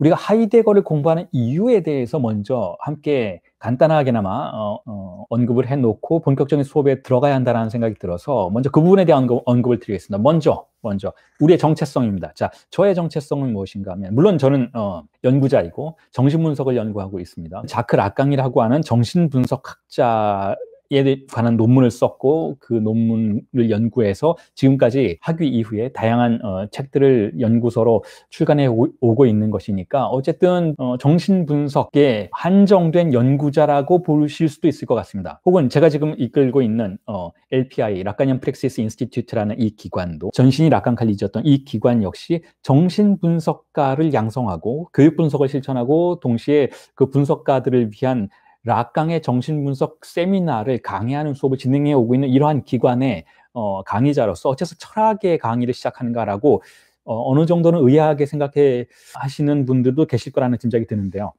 우리가 하이데거를 공부하는 이유에 대해서 먼저 함께 간단하게나마 어, 어, 언급을 해놓고 본격적인 수업에 들어가야 한다는 생각이 들어서 먼저 그 부분에 대한 언급, 을 드리겠습니다. 먼저, 먼저 우리의 정체성입니다. 자, 저의 정체성은 무엇인가 하면 물론 저는 어, 연구자이고 정신분석을 연구하고 있습니다. 자크 락강이라고 하는 정신분석학자 에 관한 논문을 썼고 그 논문을 연구해서 지금까지 학위 이후에 다양한 어, 책들을 연구서로 출간해 오, 고 있는 것이니까 어쨌든 어, 정신분석에 한정된 연구자라고 보실 수도 있을 것 같습니다. 혹은 제가 지금 이끌고 있는 어, LPI Lacanian Praxis Institute라는 이 기관도 전신이 라깡 칼리지였던 이 기관 역시 정신분석가를 양성하고 교육분석을 실천하고 동시에 그 분석가들을 위한 라깡의 정신분석 세미나를 강의하는 수업을 진행해 오고 있는 이러한 기관의 어, 강의자로서 어째서 철학의 강의를 시작하는가라고 어, 어느 정도는 의아하게 생각해 하시는 분들도 계실 거라는 짐작이 드는데요.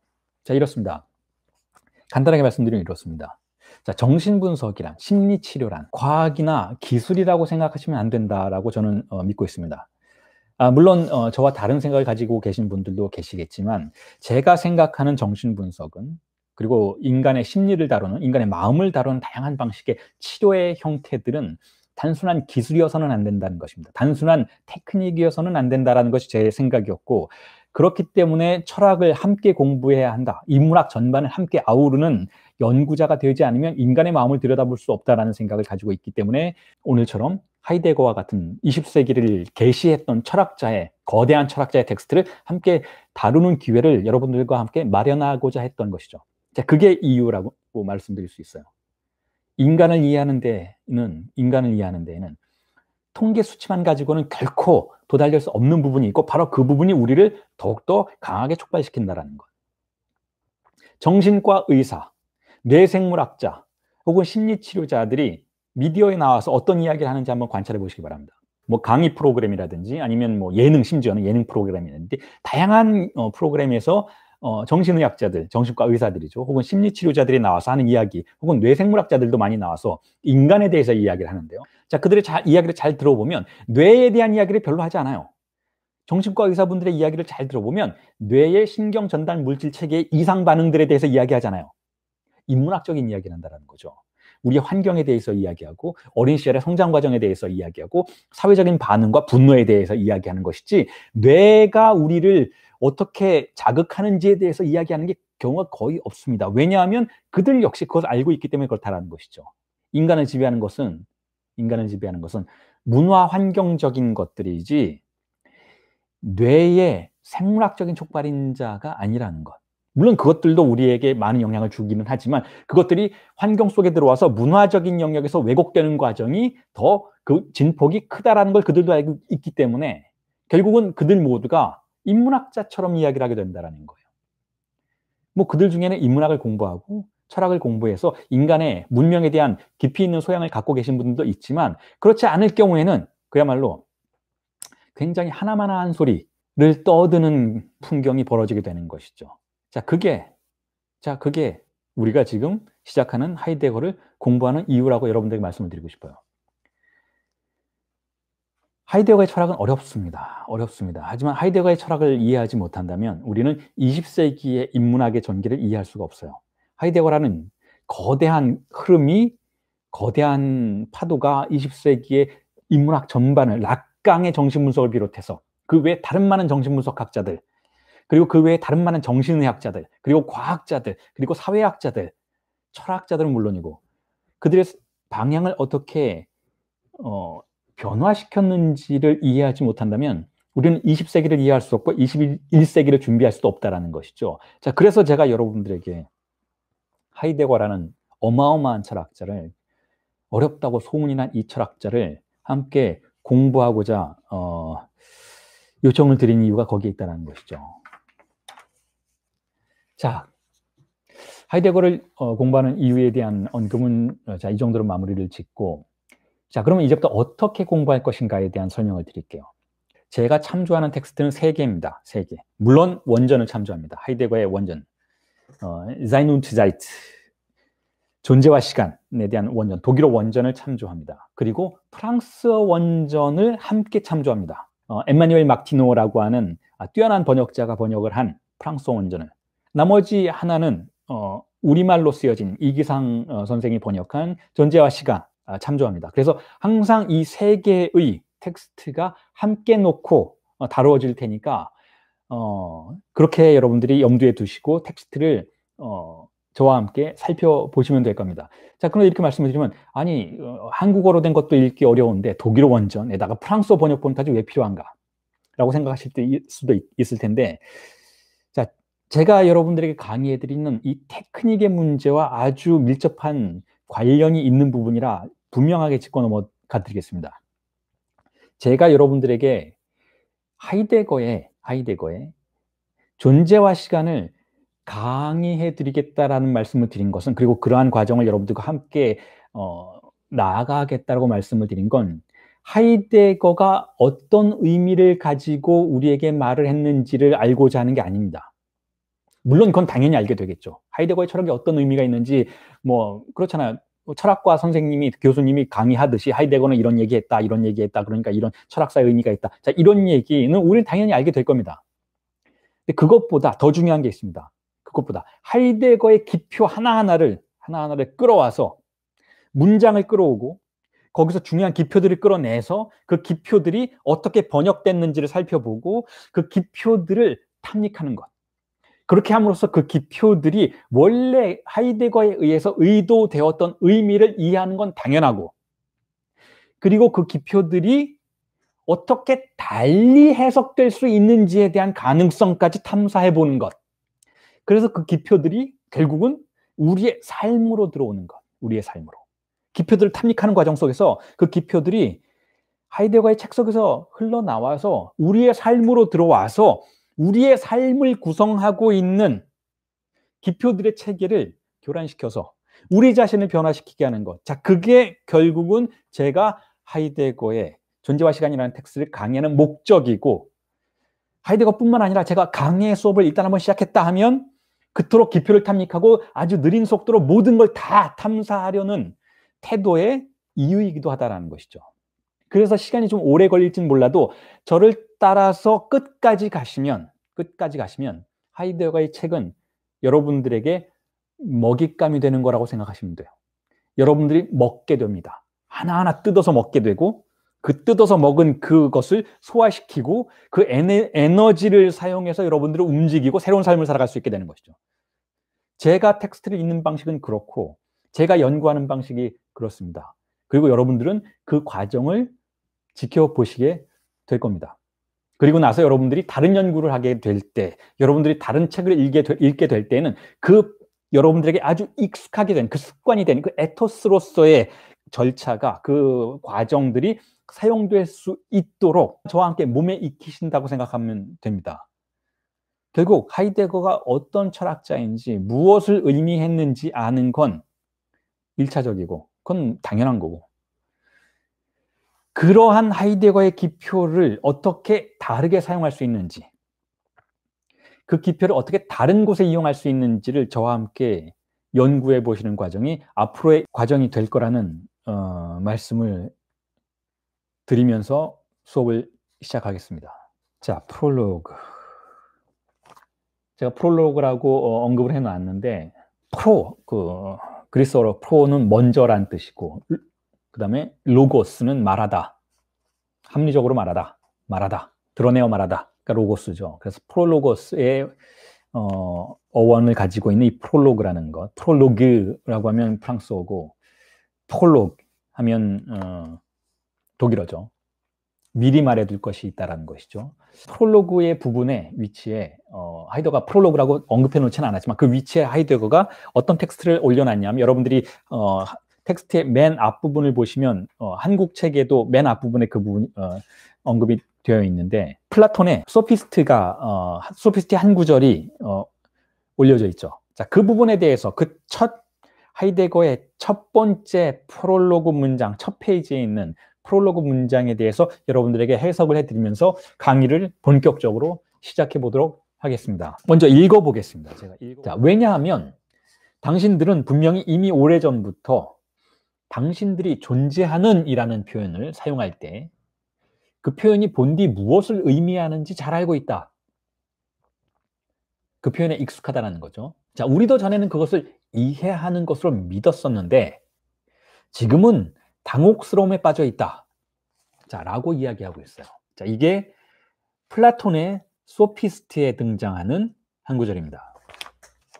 자, 이렇습니다. 간단하게 말씀드리면 이렇습니다. 자, 정신분석이란 심리치료란 과학이나 기술이라고 생각하시면 안 된다라고 저는 어, 믿고 있습니다. 아, 물론 어, 저와 다른 생각을 가지고 계신 분들도 계시겠지만 제가 생각하는 정신분석은 그리고 인간의 심리를 다루는 인간의 마음을 다루는 다양한 방식의 치료의 형태들은 단순한 기술이어서는 안 된다는 것입니다. 단순한 테크닉이어서는 안 된다라는 것이 제 생각이었고 그렇기 때문에 철학을 함께 공부해야 한다. 인문학 전반을 함께 아우르는 연구자가 되지 않으면 인간의 마음을 들여다볼 수 없다라는 생각을 가지고 있기 때문에 오늘처럼 하이데거와 같은 20세기를 계시했던 철학자의 거대한 철학자의 텍스트를 함께 다루는 기회를 여러분들과 함께 마련하고자 했던 것이죠. 자, 그게 이유라고 말씀드릴 수 있어요. 인간을 이해하는 데는, 인간을 이해하는 데에는 통계 수치만 가지고는 결코 도달될 수 없는 부분이 있고 바로 그 부분이 우리를 더욱더 강하게 촉발시킨다라는 것. 정신과 의사, 뇌생물학자 혹은 심리치료자들이 미디어에 나와서 어떤 이야기를 하는지 한번 관찰해 보시기 바랍니다. 뭐 강의 프로그램이라든지 아니면 뭐 예능 심지어는 예능 프로그램이라든지 다양한 어, 프로그램에서 어, 정신의학자들, 정신과 의사들이죠. 혹은 심리치료자들이 나와서 하는 이야기, 혹은 뇌생물학자들도 많이 나와서 인간에 대해서 이야기를 하는데요. 자, 그들의 자, 이야기를 잘 들어보면 뇌에 대한 이야기를 별로 하지 않아요. 정신과 의사분들의 이야기를 잘 들어보면 뇌의 신경 전달 물질 체계의 이상 반응들에 대해서 이야기하잖아요. 인문학적인 이야기를 한다는 거죠. 우리 환경에 대해서 이야기하고 어린 시절의 성장 과정에 대해서 이야기하고 사회적인 반응과 분노에 대해서 이야기하는 것이지 뇌가 우리를 어떻게 자극하는지에 대해서 이야기하는 게 경우가 거의 없습니다. 왜냐하면 그들 역시 그것을 알고 있기 때문에 그렇다는 것이죠. 인간을 지배하는 것은 인간을 지배하는 것은 문화 환경적인 것들이지 뇌의 생물학적인 촉발인 자가 아니라는 것. 물론 그것들도 우리에게 많은 영향을 주기는 하지만 그것들이 환경 속에 들어와서 문화적인 영역에서 왜곡되는 과정이 더 그 진폭이 크다라는 걸 그들도 알고 있기 때문에 결국은 그들 모두가 인문학자처럼 이야기를 하게 된다는 거예요. 뭐 그들 중에는 인문학을 공부하고 철학을 공부해서 인간의 문명에 대한 깊이 있는 소양을 갖고 계신 분들도 있지만 그렇지 않을 경우에는 그야말로 굉장히 하나만한 소리를 떠드는 풍경이 벌어지게 되는 것이죠. 자, 그게 자, 그게 우리가 지금 시작하는 하이데거를 공부하는 이유라고 여러분들에게 말씀을 드리고 싶어요. 하이데거의 철학은 어렵습니다. 어렵습니다. 하지만 하이데거의 철학을 이해하지 못한다면 우리는 20세기의 인문학의 전기를 이해할 수가 없어요. 하이데거라는 거대한 흐름이 거대한 파도가 20세기의 인문학 전반을 락강의 정신분석을 비롯해서 그 외에 다른 많은 정신분석학자들 그리고 그 외에 다른 많은 정신의학자들 그리고 과학자들 그리고 사회학자들 철학자들은 물론이고 그들의 방향을 어떻게 어, 변화시켰는지를 이해하지 못한다면 우리는 20세기를 이해할 수 없고 21세기를 준비할 수도 없다라는 것이죠. 자, 그래서 제가 여러분들에게 하이데거라는 어마어마한 철학자를 어렵다고 소문이 난 이 철학자를 함께 공부하고자 어, 요청을 드린 이유가 거기에 있다는 것이죠. 자, 하이데거를 어, 공부하는 이유에 대한 언급은 어, 자, 이 정도로 마무리를 짓고 자, 그러면 이제부터 어떻게 공부할 것인가에 대한 설명을 드릴게요. 제가 참조하는 텍스트는 세 개입니다. 세 개. 물론 원전을 참조합니다. 하이데거의 원전. 어, Sein und Zeit. 존재와 시간에 대한 원전, 독일어 원전을 참조합니다. 그리고 프랑스어 원전을 함께 참조합니다. 어, 엠마뉴엘 막티노라고 하는 아, 뛰어난 번역자가 번역을 한 프랑스어 원전을. 나머지 하나는 어, 우리말로 쓰여진 이기상 어, 선생이 번역한 존재와 시간 아, 참조합니다. 그래서 항상 이 세 개의 텍스트가 함께 놓고 어, 다루어질 테니까 어, 그렇게 여러분들이 염두에 두시고 텍스트를 어, 저와 함께 살펴보시면 될 겁니다. 자, 그런데 이렇게 말씀을 드리면, 아니, 어, 한국어로 된 것도 읽기 어려운데 독일어 원전에다가 프랑스어 번역본까지 왜 필요한가? 라고 생각하실 때 수도 있, 을 텐데, 자, 제가 여러분들에게 강의해 드리는 이 테크닉의 문제와 아주 밀접한 관련이 있는 부분이라 분명하게 짚고 넘어가 드리겠습니다. 제가 여러분들에게 하이데거의, 하이데거의 존재와 시간을 강의해 드리겠다라는 말씀을 드린 것은 그리고 그러한 과정을 여러분들과 함께 어, 나아가겠다고 말씀을 드린 건 하이데거가 어떤 의미를 가지고 우리에게 말을 했는지를 알고자 하는 게 아닙니다. 물론 그건 당연히 알게 되겠죠. 하이데거의 철학이 어떤 의미가 있는지 뭐 그렇잖아요. 철학과 선생님이 교수님이 강의하듯이 하이데거는 이런 얘기했다, 이런 얘기했다. 그러니까 이런 철학사의 의미가 있다. 자, 이런 얘기는 우리는 당연히 알게 될 겁니다. 근데 그것보다 더 중요한 게 있습니다. 그것보다 하이데거의 기표 하나 하나를 하나 하나를 끌어와서 문장을 끌어오고 거기서 중요한 기표들을 끌어내서 그 기표들이 어떻게 번역됐는지를 살펴보고 그 기표들을 탐닉하는 것. 그렇게 함으로써 그 기표들이 원래 하이데거에 의해서 의도되었던 의미를 이해하는 건 당연하고 그리고 그 기표들이 어떻게 달리 해석될 수 있는지에 대한 가능성까지 탐사해 보는 것. 그래서 그 기표들이 결국은 우리의 삶으로 들어오는 것, 우리의 삶으로. 기표들을 탐닉하는 과정 속에서 그 기표들이 하이데거의 책 속에서 흘러나와서 우리의 삶으로 들어와서 우리의 삶을 구성하고 있는 기표들의 체계를 교란시켜서 우리 자신을 변화시키게 하는 것. 자, 그게 결국은 제가 하이데거의 존재와 시간이라는 텍스트를 강의하는 목적이고 하이데거뿐만 아니라 제가 강의 수업을 일단 한번 시작했다 하면 그토록 기표를 탐닉하고 아주 느린 속도로 모든 걸 다 탐사하려는 태도의 이유이기도 하다라는 것이죠. 그래서 시간이 좀 오래 걸릴진 몰라도 저를 따라서 끝까지 가시면 끝까지 가시면 하이데거의 책은 여러분들에게 먹잇감이 되는 거라고 생각하시면 돼요. 여러분들이 먹게 됩니다. 하나하나 뜯어서 먹게 되고 그 뜯어서 먹은 그것을 소화시키고 그 에너 지를 사용해서 여러분들을 움직이고 새로운 삶을 살아갈 수 있게 되는 것이죠. 제가 텍스트를 읽는 방식은 그렇고 제가 연구하는 방식이 그렇습니다. 그리고 여러분들은 그 과정을 지켜보시게 될 겁니다. 그리고 나서 여러분들이 다른 연구를 하게 될 때, 여러분들이 다른 책을 읽게, 되, 읽게 될 때는 그 여러분들에게 아주 익숙하게 된 그 습관이 된 그 에토스로서의 절차가 그 과정들이 사용될 수 있도록 저와 함께 몸에 익히신다고 생각하면 됩니다. 결국 하이데거가 어떤 철학자인지 무엇을 의미했는지 아는 건 1차적이고 그건 당연한 거고 그러한 하이데거의 기표를 어떻게 다르게 사용할 수 있는지 그 기표를 어떻게 다른 곳에 이용할 수 있는지를 저와 함께 연구해 보시는 과정이 앞으로의 과정이 될 거라는 어, 말씀을 드리면서 수업을 시작하겠습니다. 자, 프롤로그. 제가 프롤로그라고 어, 언급을 해 놨는데 프로, 그 그리스어로 πρό는 먼저란 뜻이고 그 다음에 로고스는 말하다. 합리적으로 말하다. 말하다. 드러내어 말하다. 그러니까 로고스죠. 그래서 πρόλογος의 어, 어원을 가지고 있는 이 프롤로그라는 것. prologue라고 하면 프랑스어고 Prolog 하면 어, 독일어죠. 미리 말해둘 것이 있다라는 것이죠. 프롤로그의 부분의 위치에 어, 하이데거가 프롤로그라고 언급해 놓지는 않았지만 그 위치에 하이데거가 어떤 텍스트를 올려놨냐면 여러분들이 어, 텍스트의 맨 앞부분을 보시면 어, 한국 책에도 맨 앞부분에 그 부분 어, 언급이 되어 있는데 플라톤의 소피스트가 어, 소피스트의 한 구절이 어, 올려져 있죠. 자, 그 부분에 대해서 그 첫 하이데거의 첫 번째 프롤로그 문장 첫 페이지에 있는 프롤로그 문장에 대해서 여러분들에게 해석을 해드리면서 강의를 본격적으로 시작해 보도록 하겠습니다. 먼저 읽어보겠습니다. 제가 읽어... 자, 왜냐하면 당신들은 분명히 이미 오래전부터 당신들이 존재하는 이라는 표현을 사용할 때 그 표현이 본디 무엇을 의미하는지 잘 알고 있다. 그 표현에 익숙하다는 거죠. 자, 우리도 전에는 그것을 이해하는 것으로 믿었었는데 지금은 당혹스러움에 빠져 있다. 자, 라고 이야기하고 있어요. 자, 이게 플라톤의 소피스트에 등장하는 한 구절입니다.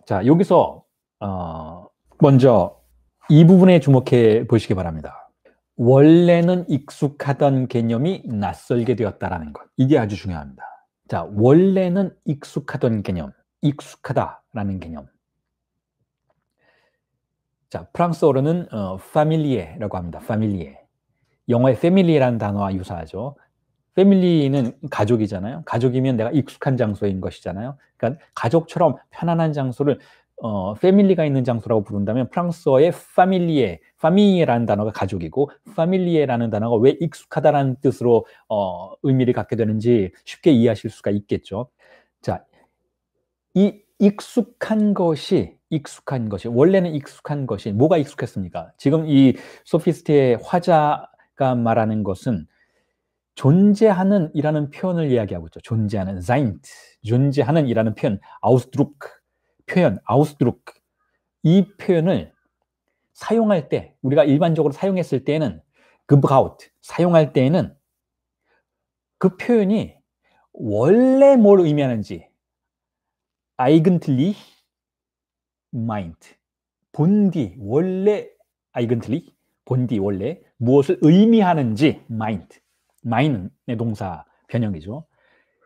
자, 여기서 어, 먼저 이 부분에 주목해 보시기 바랍니다. 원래는 익숙하던 개념이 낯설게 되었다라는 것. 이게 아주 중요합니다. 자, 원래는 익숙하던 개념, 익숙하다라는 개념. 자, 프랑스어로는 어, 파밀리에라고 합니다. 파밀리에. 영어의 패밀리라는 단어와 유사하죠. 패밀리는 가족이잖아요. 가족이면 내가 익숙한 장소인 것이잖아요. 그러니까 가족처럼 편안한 장소를 어, 패밀리가 있는 장소라고 부른다면 프랑스어의 파밀리에, 파미에라는 단어가 가족이고 파밀리에라는 단어가 왜 익숙하다라는 뜻으로 어, 의미를 갖게 되는지 쉽게 이해하실 수가 있겠죠. 자, 이 익숙한 것이 익숙한 것이 원래는 익숙한 것이 뭐가 익숙했습니까? 지금 이 소피스트의 화자가 말하는 것은 존재하는 이라는 표현을 이야기하고 있죠. 존재하는 자인트, 존재하는 이라는 표현, 아우스드루크 표현, 아우스드루크. 이 표현을 사용할 때 우리가 일반적으로 사용했을 때는 그브하우트 사용할 때에는 그 표현이 원래 뭘 의미하는지 아이근틀리 마인드 본디 원래 아이근틀리 본디 원래 무엇을 의미하는지 마인드 마인의 동사 변형이죠.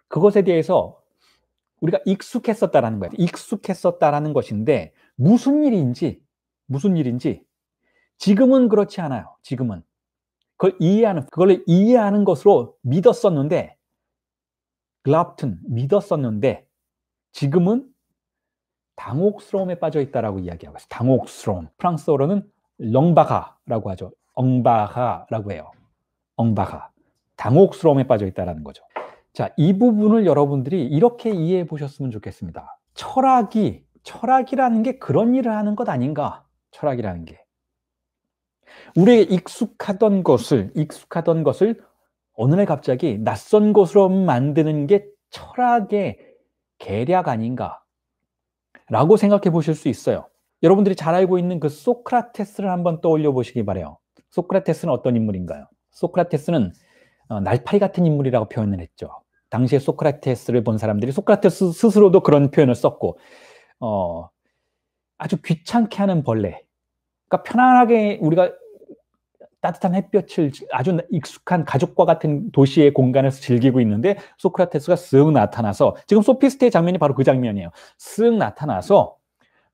그것에 대해서 우리가 익숙했었다라는 거예요. 익숙했었다라는 것인데 무슨 일인지 무슨 일인지 지금은 그렇지 않아요. 지금은 그걸 이해하는 그걸 이해하는 것으로 믿었었는데 글랍튼 믿었었는데 지금은 당혹스러움에 빠져 있다라고 이야기하고 있어요. 당혹스러움. 프랑스어로는 렁바가라고 하죠. 엉바가라고 해요. 엉바가. 당혹스러움에 빠져 있다라는 거죠. 자, 이 부분을 여러분들이 이렇게 이해해 보셨으면 좋겠습니다. 철학이, 철학이라는 게 그런 일을 하는 것 아닌가? 철학이라는 게. 우리의 익숙하던 것을, 익숙하던 것을 어느 날 갑자기 낯선 것으로 만드는 게 철학의 계략 아닌가? 라고 생각해 보실 수 있어요. 여러분들이 잘 알고 있는 그 소크라테스를 한번 떠올려 보시기 바래요. 소크라테스는 어떤 인물인가요? 소크라테스는 어, 날파리 같은 인물이라고 표현을 했죠. 당시에 소크라테스를 본 사람들이 소크라테스 스스로도 그런 표현을 썼고 어, 아주 귀찮게 하는 벌레. 그러니까 편안하게 우리가 따뜻한 햇볕을 아주 익숙한 가족과 같은 도시의 공간에서 즐기고 있는데 소크라테스가 쓱 나타나서 지금 소피스트의 장면이 바로 그 장면이에요. 쓱 나타나서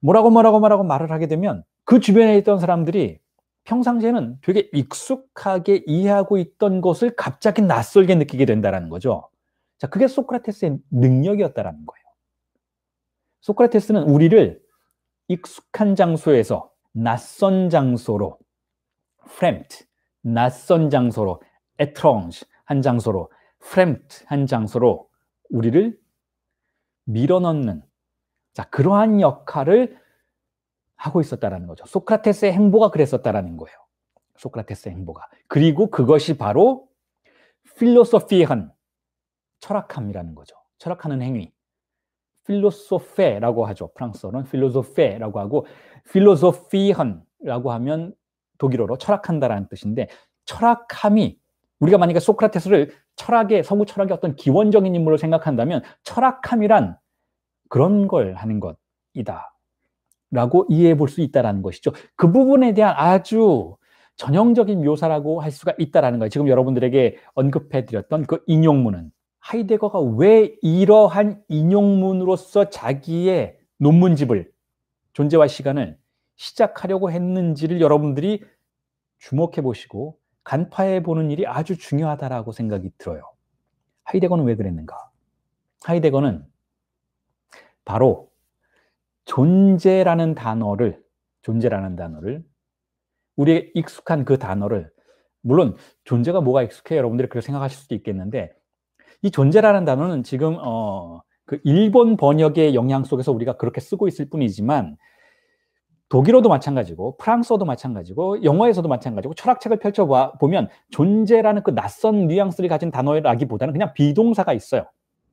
뭐라고 뭐라고 뭐라고 말을 하게 되면 그 주변에 있던 사람들이 평상시에는 되게 익숙하게 이해하고 있던 것을 갑자기 낯설게 느끼게 된다는 거죠. 자, 그게 소크라테스의 능력이었다라는 거예요. 소크라테스는 우리를 익숙한 장소에서 낯선 장소로 fremd, 낯선 장소로 étrange한 장소로 fremd한 장소로 우리를 밀어넣는 자 그러한 역할을 하고 있었다라는 거죠. 소크라테스의 행보가 그랬었다라는 거예요. 소크라테스의 행보가 그리고 그것이 바로 philosophie한 철학함이라는 거죠. 철학하는 행위. 필로소페라고 하죠. 프랑스어는 필로소페라고 하고 필로소피헌라고 하면 독일어로 철학한다라는 뜻인데 철학함이 우리가 만약에 소크라테스를 철학의 서구 철학의 어떤 기원적인 인물로 생각한다면 철학함이란 그런 걸 하는 것이다. 라고 이해해 볼 수 있다라는 것이죠. 그 부분에 대한 아주 전형적인 묘사라고 할 수가 있다라는 거예요. 지금 여러분들에게 언급해 드렸던 그 인용문은 하이데거가 왜 이러한 인용문으로서 자기의 논문집을 존재와 시간을 시작하려고 했는지를 여러분들이 주목해 보시고 간파해 보는 일이 아주 중요하다라고 생각이 들어요. 하이데거는 왜 그랬는가? 하이데거는 바로 존재라는 단어를 존재라는 단어를 우리의 익숙한 그 단어를 물론 존재가 뭐가 익숙해 여러분들이 그렇게 생각하실 수도 있겠는데 이 존재라는 단어는 지금 어, 그 일본 번역의 영향 속에서 우리가 그렇게 쓰고 있을 뿐이지만 독일어도 마찬가지고 프랑스어도 마찬가지고 영어에서도 마찬가지고 철학책을 펼쳐 보면 존재라는 그 낯선 뉘앙스를 가진 단어라기보다는 그냥 비동사가 있어요.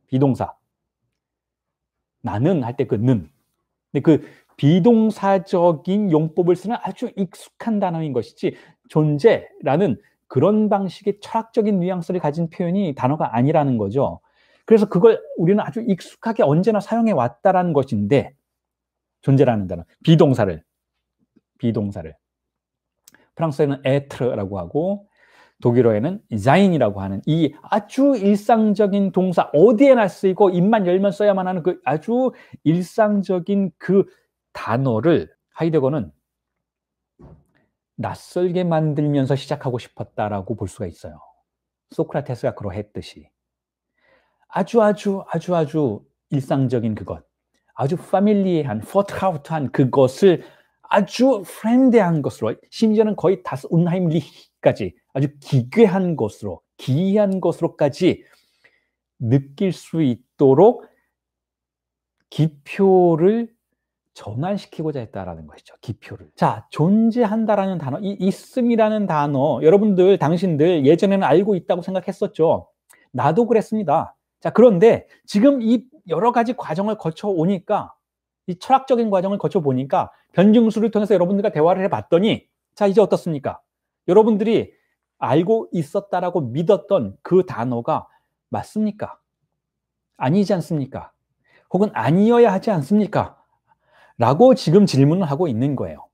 비동사. 나는 할 때 그 는. 근데 그 비동사적인 용법을 쓰는 아주 익숙한 단어인 것이지 존재라는 그런 방식의 철학적인 뉘앙스를 가진 표현이 단어가 아니라는 거죠. 그래서 그걸 우리는 아주 익숙하게 언제나 사용해 왔다라는 것인데 존재라는 단어, be동사를 be동사를 프랑스에는 être라고 하고 독일어에는 sein이라고 하는 이 아주 일상적인 동사 어디에나 쓰이고 입만 열면 써야만 하는 그 아주 일상적인 그 단어를 하이데거는 낯설게 만들면서 시작하고 싶었다라고 볼 수가 있어요. 소크라테스가 그러했듯이 아주 아주 아주 아주 일상적인 그것, 아주 파밀리한, 포트하우트한 그것을 아주 프렌드한 것으로 심지어는 거의 다스 운하임리까지 아주 기괴한 것으로 기이한 것으로까지 느낄 수 있도록 기표를 전환시키고자 했다라는 것이죠. 기표를. 자, 존재한다라는 단어, 이 있음이라는 단어, 여러분들, 당신들 예전에는 알고 있다고 생각했었죠. 나도 그랬습니다. 자, 그런데 지금 이 여러 가지 과정을 거쳐 오니까 이 철학적인 과정을 거쳐 보니까 변증수를 통해서 여러분들과 대화를 해 봤더니 자, 이제 어떻습니까? 여러분들이 알고 있었다라고 믿었던 그 단어가 맞습니까? 아니지 않습니까? 혹은 아니어야 하지 않습니까? 라고 지금 질문을 하고 있는 거예요.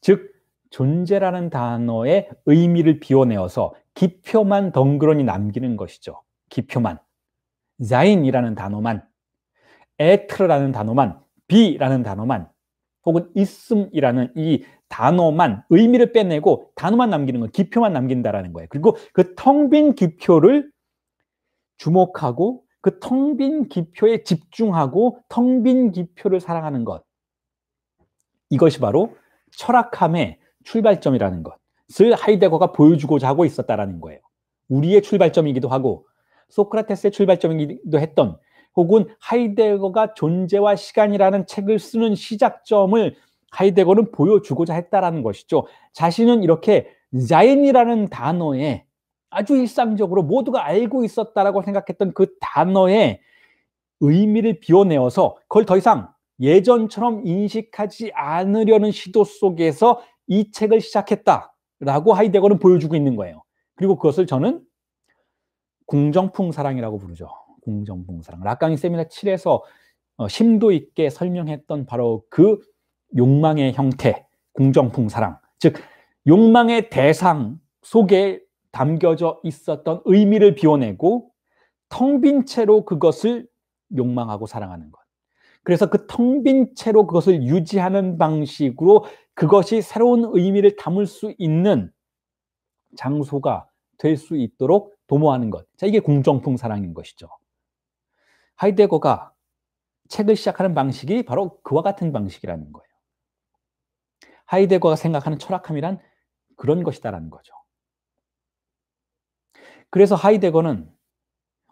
즉, 존재라는 단어의 의미를 비워내어서 기표만 덩그러니 남기는 것이죠. 기표만. 자인이라는 단어만, 에트르라는 단어만, 비라는 단어만, 혹은 있음이라는 이 단어만 의미를 빼내고 단어만 남기는 건 기표만 남긴다라는 거예요. 그리고 그 텅 빈 기표를 주목하고 그 텅 빈 기표에 집중하고 텅 빈 기표를 사랑하는 것. 이것이 바로 철학함의 출발점이라는 것을 하이데거가 보여주고자 하고 있었다라는 거예요. 우리의 출발점이기도 하고 소크라테스의 출발점이기도 했던 혹은 하이데거가 존재와 시간이라는 책을 쓰는 시작점을 하이데거는 보여주고자 했다라는 것이죠. 자신은 이렇게 자인이라는 단어에 아주 일상적으로 모두가 알고 있었다라고 생각했던 그 단어의 의미를 비워내어서 그걸 더 이상 예전처럼 인식하지 않으려는 시도 속에서 이 책을 시작했다라고 하이데거는 보여주고 있는 거예요. 그리고 그것을 저는 궁정풍 사랑이라고 부르죠. 궁정풍 사랑. 락강이 세미나 7에서 어, 심도 있게 설명했던 바로 그 욕망의 형태, 궁정풍 사랑. 즉 욕망의 대상 속에 담겨져 있었던 의미를 비워내고 텅 빈 채로 그것을 욕망하고 사랑하는 것. 그래서 그 텅 빈 채로 그것을 유지하는 방식으로 그것이 새로운 의미를 담을 수 있는 장소가 될 수 있도록 도모하는 것. 자, 이게 궁정풍 사랑인 것이죠. 하이데거가 책을 시작하는 방식이 바로 그와 같은 방식이라는 거예요. 하이데거가 생각하는 철학함이란 그런 것이다라는 거죠. 그래서 하이데거는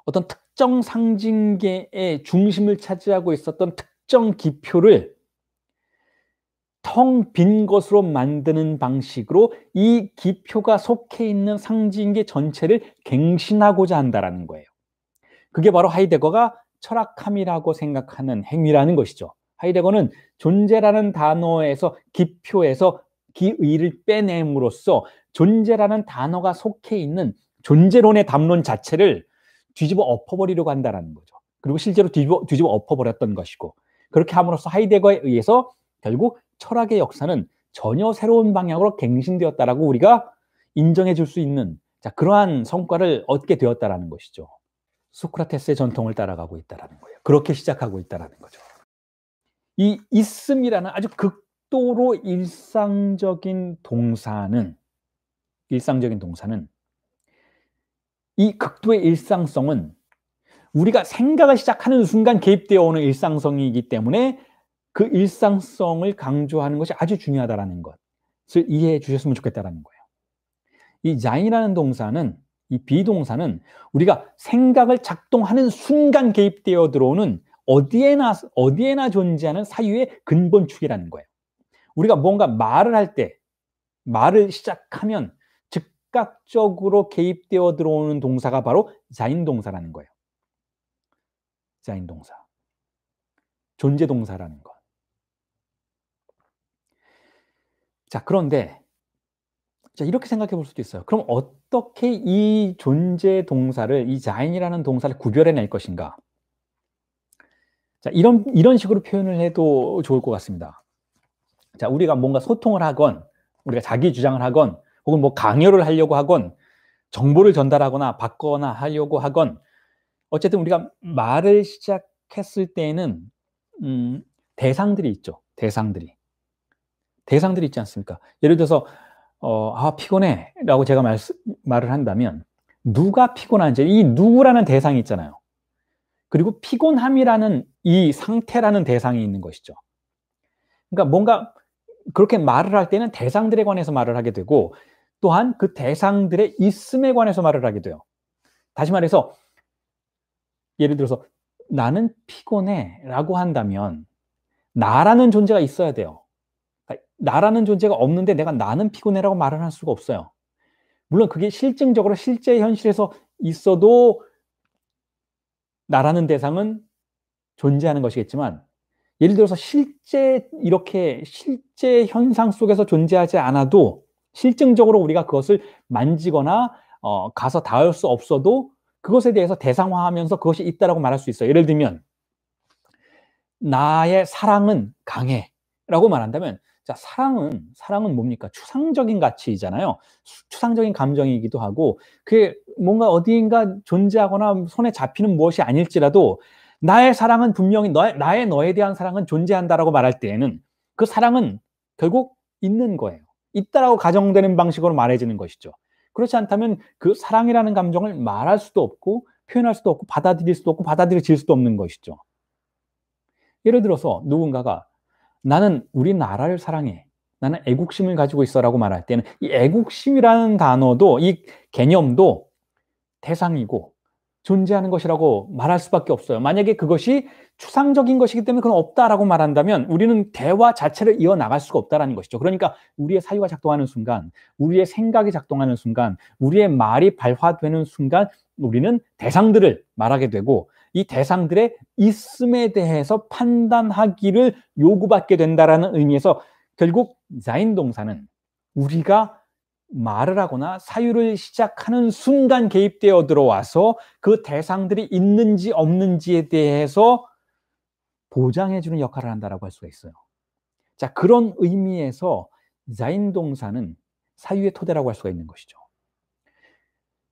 어떤 특정 상징계의 중심을 차지하고 있었던 특정 기표를 텅 빈 것으로 만드는 방식으로 이 기표가 속해 있는 상징계 전체를 갱신하고자 한다라는 거예요. 그게 바로 하이데거가 철학함이라고 생각하는 행위라는 것이죠. 하이데거는 존재라는 단어에서 기표에서 기의를 빼냄으로써 존재라는 단어가 속해 있는 존재론의 담론 자체를 뒤집어 엎어버리려고 한다는 거죠. 그리고 실제로 뒤집어, 뒤집어 엎어버렸던 것이고 그렇게 함으로써 하이데거에 의해서 결국 철학의 역사는 전혀 새로운 방향으로 갱신되었다라고 우리가 인정해 줄 수 있는 자, 그러한 성과를 얻게 되었다라는 것이죠. 소크라테스의 전통을 따라가고 있다라는 거예요. 그렇게 시작하고 있다라는 거죠. 이 있음이라는 아주 극도로 일상적인 동사는 일상적인 동사는 이 극도의 일상성은 우리가 생각을 시작하는 순간 개입되어 오는 일상성이기 때문에 그 일상성을 강조하는 것이 아주 중요하다라는 것을 이해해 주셨으면 좋겠다라는 거예요. 이 자인이라는 동사는 이 비동사는 우리가 생각을 작동하는 순간 개입되어 들어오는 어디에나 어디에나 존재하는 사유의 근본축이라는 거예요. 우리가 뭔가 말을 할 때 말을 시작하면 즉각적으로 개입되어 들어오는 동사가 바로 자인 동사라는 거예요. 자인 동사. 존재 동사라는 것. 자, 그런데 자, 이렇게 생각해 볼 수도 있어요. 그럼 어떻게 이 존재 동사를 이 자인이라는 동사를 구별해 낼 것인가? 자, 이런 이런 식으로 표현을 해도 좋을 것 같습니다. 자, 우리가 뭔가 소통을 하건 우리가 자기 주장을 하건 혹은 뭐 강요를 하려고 하건 정보를 전달하거나 받거나 하려고 하건 어쨌든 우리가 말을 시작했을 때에는 음, 대상들이 있죠. 대상들이. 대상들이 있지 않습니까? 예를 들어서 어, 아 피곤해 라고 제가 말, 말을 한다면 누가 피곤한지 이 누구라는 대상이 있잖아요. 그리고 피곤함이라는 이 상태라는 대상이 있는 것이죠. 그러니까 뭔가 그렇게 말을 할 때는 대상들에 관해서 말을 하게 되고 또한 그 대상들의 있음에 관해서 말을 하게 돼요. 다시 말해서 예를 들어서 나는 피곤해 라고 한다면 나라는 존재가 있어야 돼요. 그러니까 나라는 존재가 없는데 내가 나는 피곤해라고 말을 할 수가 없어요. 물론 그게 실증적으로 실제 현실에서 있어도 나라는 대상은 존재하는 것이겠지만 예를 들어서 실제 이렇게 실제 현상 속에서 존재하지 않아도 실증적으로 우리가 그것을 만지거나 어, 가서 닿을 수 없어도 그것에 대해서 대상화하면서 그것이 있다라고 말할 수 있어요. 예를 들면 나의 사랑은 강해라고 말한다면 자 사랑은 사랑은 뭡니까 추상적인 가치이잖아요. 추상적인 감정이기도 하고 그게 뭔가 어디인가 존재하거나 손에 잡히는 무엇이 아닐지라도 나의 사랑은 분명히 너, 나의 너에 대한 사랑은 존재한다라고 말할 때에는 그 사랑은 결국 있는 거예요. 있다라고 가정되는 방식으로 말해지는 것이죠. 그렇지 않다면 그 사랑이라는 감정을 말할 수도 없고 표현할 수도 없고 받아들일 수도 없고 받아들여질 수도 없는 것이죠. 예를 들어서 누군가가 나는 우리나라를 사랑해. 나는 애국심을 가지고 있어라고 말할 때는 이 애국심이라는 단어도 이 개념도 대상이고 존재하는 것이라고 말할 수밖에 없어요. 만약에 그것이 추상적인 것이기 때문에 그건 없다라고 말한다면 우리는 대화 자체를 이어나갈 수가 없다라는 것이죠. 그러니까 우리의 사유가 작동하는 순간, 우리의 생각이 작동하는 순간, 우리의 말이 발화되는 순간 우리는 대상들을 말하게 되고 이 대상들의 있음에 대해서 판단하기를 요구받게 된다라는 의미에서 결국 자인 동사는 우리가 말을 하거나 사유를 시작하는 순간 개입되어 들어와서 그 대상들이 있는지 없는지에 대해서 보장해주는 역할을 한다라고 할 수가 있어요. 자, 그런 의미에서 자인 동사는 사유의 토대라고 할 수가 있는 것이죠.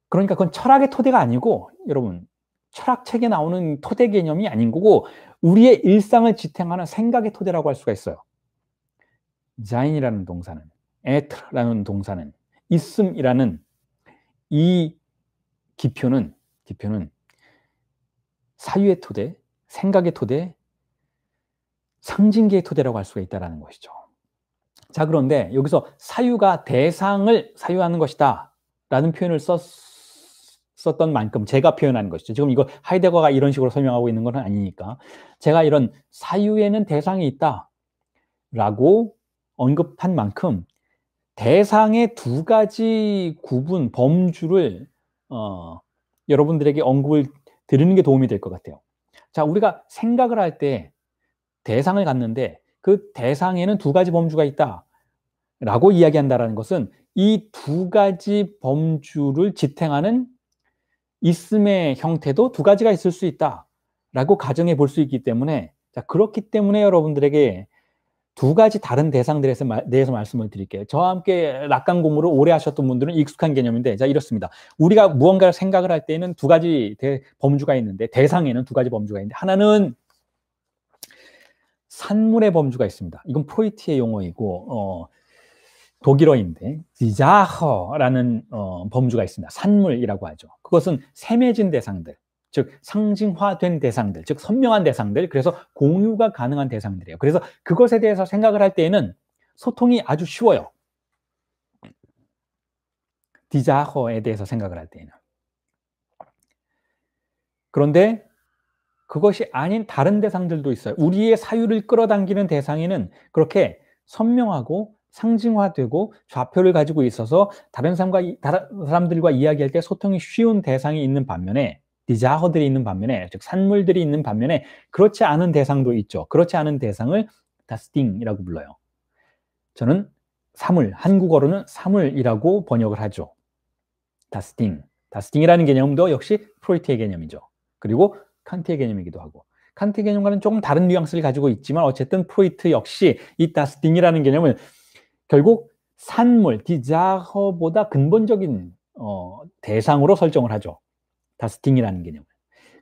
그러니까 그건 철학의 토대가 아니고 여러분 철학책에 나오는 토대 개념이 아닌 거고 우리의 일상을 지탱하는 생각의 토대라고 할 수가 있어요. 자인이라는 동사는 에트라는 동사는 있음이라는 이 기표는 기표는 사유의 토대, 생각의 토대, 상징계의 토대라고 할 수가 있다는 것이죠. 자, 그런데 여기서 사유가 대상을 사유하는 것이다 라는 표현을 썼, 썼던 만큼 제가 표현하는 것이죠. 지금 이거 하이데거가 이런 식으로 설명하고 있는 건 아니니까 제가 이런 사유에는 대상이 있다 라고 언급한 만큼 대상의 두 가지 구분, 범주를 어, 여러분들에게 언급을 드리는 게 도움이 될 것 같아요. 자, 우리가 생각을 할 때 대상을 갖는데 그 대상에는 두 가지 범주가 있다. 라고 이야기한다는 것은 이 두 가지 범주를 지탱하는 있음의 형태도 두 가지가 있을 수 있다. 라고 가정해 볼 수 있기 때문에 자, 그렇기 때문에 여러분들에게 두 가지 다른 대상들에 대해서 말씀을 드릴게요. 저와 함께 낙관 공부를 오래 하셨던 분들은 익숙한 개념인데, 자, 이렇습니다. 우리가 무언가를 생각을 할 때는 두 가지 대, 범주가 있는데, 대상에는 두 가지 범주가 있는데, 하나는 산물의 범주가 있습니다. 이건 프로이트의 용어이고, 어, 독일어인데, 디자허라는 어, 범주가 있습니다. 산물이라고 하죠. 그것은 샘해진 대상들, 즉 상징화된 대상들, 즉 선명한 대상들, 그래서 공유가 가능한 대상들이에요. 그래서 그것에 대해서 생각을 할 때에는 소통이 아주 쉬워요. 디자허에 대해서 생각을 할 때에는. 그런데 그것이 아닌 다른 대상들도 있어요. 우리의 사유를 끌어당기는 대상에는 그렇게 선명하고 상징화되고 좌표를 가지고 있어서 다른 사람과 다른 사람들과 이야기할 때 소통이 쉬운 대상이 있는 반면에 디자허들이 있는 반면에 즉 산물들이 있는 반면에 그렇지 않은 대상도 있죠. 그렇지 않은 대상을 다스팅이라고 불러요. 저는 사물, 한국어로는 사물이라고 번역을 하죠. 다스팅. 다스팅이라는 개념도 역시 프로이트의 개념이죠. 그리고 칸트의 개념이기도 하고. 칸트 개념과는 조금 다른 뉘앙스를 가지고 있지만 어쨌든 프로이트 역시 이 다스팅이라는 개념을 결국 산물, 디자허보다 근본적인 어, 대상으로 설정을 하죠. 다스팅이라는 개념을.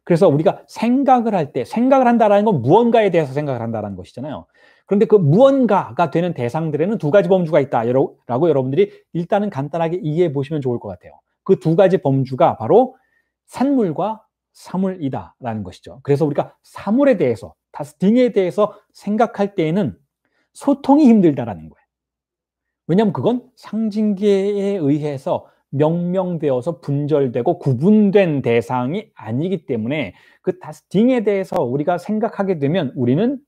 그래서 우리가 생각을 할 때, 생각을 한다는 건 무언가에 대해서 생각을 한다는 것이잖아요. 그런데 그 무언가가 되는 대상들에는 두 가지 범주가 있다라고 여러분들이 일단은 간단하게 이해해 보시면 좋을 것 같아요. 그 두 가지 범주가 바로 산물과 사물이다라는 것이죠. 그래서 우리가 사물에 대해서, 다스팅에 대해서 생각할 때에는 소통이 힘들다라는 거예요. 왜냐하면 그건 상징계에 의해서 명명되어서 분절되고 구분된 대상이 아니기 때문에 그 다스팅에 대해서 우리가 생각하게 되면 우리는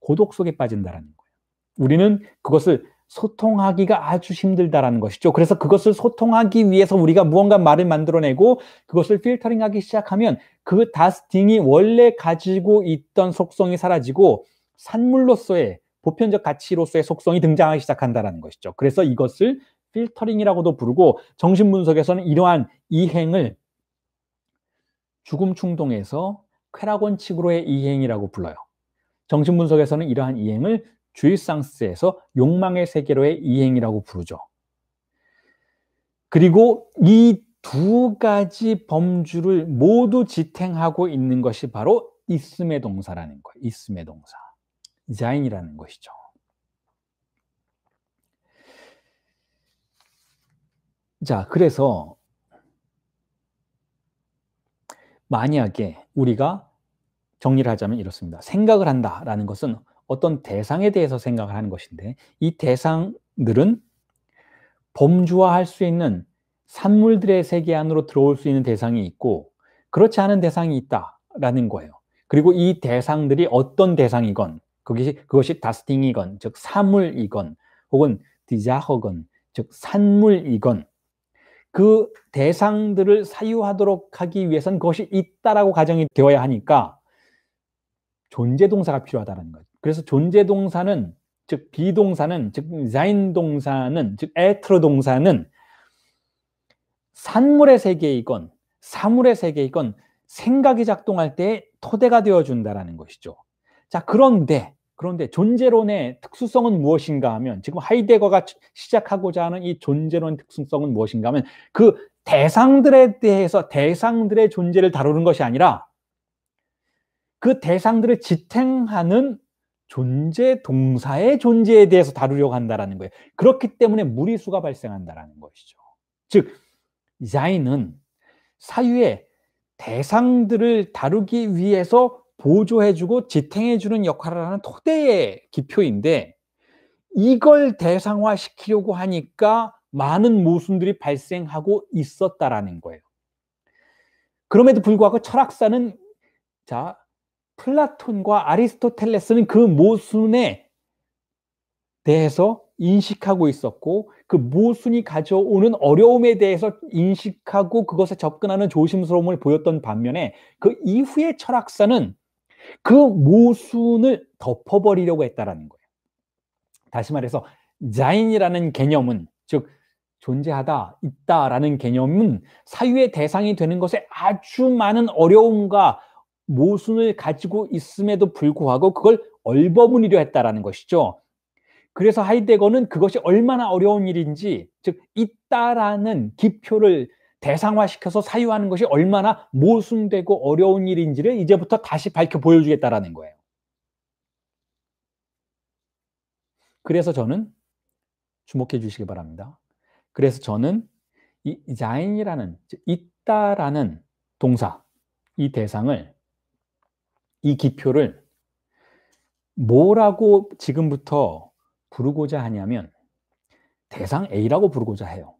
고독 속에 빠진다라는 거예요. 우리는 그것을 소통하기가 아주 힘들다라는 것이죠. 그래서 그것을 소통하기 위해서 우리가 무언가 말을 만들어내고 그것을 필터링하기 시작하면 그 다스팅이 원래 가지고 있던 속성이 사라지고 산물로서의 보편적 가치로서의 속성이 등장하기 시작한다는 것이죠. 그래서 이것을 필터링이라고도 부르고 정신분석에서는 이러한 이행을 죽음 충동에서 쾌락원칙으로의 이행이라고 불러요. 정신분석에서는 이러한 이행을 주일상스에서 욕망의 세계로의 이행이라고 부르죠. 그리고 이 두 가지 범주를 모두 지탱하고 있는 것이 바로 있음의 동사라는 거예요. 있음의 동사. 자인이라는 것이죠. 자, 그래서 만약에 우리가 정리를 하자면 이렇습니다. 생각을 한다라는 것은 어떤 대상에 대해서 생각을 하는 것인데 이 대상들은 범주화할 수 있는 산물들의 세계 안으로 들어올 수 있는 대상이 있고 그렇지 않은 대상이 있다라는 거예요. 그리고 이 대상들이 어떤 대상이건 그것이 그것이 다스팅이건 즉 사물이건 혹은 디자허건 즉 산물이건 그 대상들을 사유하도록 하기 위해서는 그것이 있다라고 가정이 되어야 하니까 존재 동사가 필요하다는 거죠. 그래서 존재 동사는 즉 비동사는 즉 자인 동사는 즉 에트로 동사는 산물의 세계이건 사물의 세계이건 생각이 작동할 때 토대가 되어 준다라는 것이죠. 자, 그런데 그런데 존재론의 특수성은 무엇인가 하면 지금 하이데거가 시작하고자 하는 이 존재론의 특수성은 무엇인가 하면 그 대상들에 대해서 대상들의 존재를 다루는 것이 아니라 그 대상들을 지탱하는 존재 동사의 존재에 대해서 다루려고 한다라는 거예요. 그렇기 때문에 무리수가 발생한다라는 것이죠. 즉 자인은 사유의 대상들을 다루기 위해서 보조해주고 지탱해주는 역할을 하는 토대의 기표인데 이걸 대상화시키려고 하니까 많은 모순들이 발생하고 있었다라는 거예요. 그럼에도 불구하고 철학사는 자 플라톤과 아리스토텔레스는 그 모순에 대해서 인식하고 있었고 그 모순이 가져오는 어려움에 대해서 인식하고 그것에 접근하는 조심스러움을 보였던 반면에 그 이후의 철학사는 그 모순을 덮어버리려고 했다라는 거예요. 다시 말해서 자인이라는 개념은 즉 존재하다, 있다라는 개념은 사유의 대상이 되는 것에 아주 많은 어려움과 모순을 가지고 있음에도 불구하고 그걸 얼버무리려 했다라는 것이죠. 그래서 하이데거는 그것이 얼마나 어려운 일인지, 즉 있다라는 기표를 대상화시켜서 사유하는 것이 얼마나 모순되고 어려운 일인지를 이제부터 다시 밝혀 보여주겠다라는 거예요. 그래서 저는 주목해 주시기 바랍니다. 그래서 저는 이 자인이라는 있다라는 동사 이 대상을 이 기표를 뭐라고 지금부터 부르고자 하냐면 대상 A라고 부르고자 해요.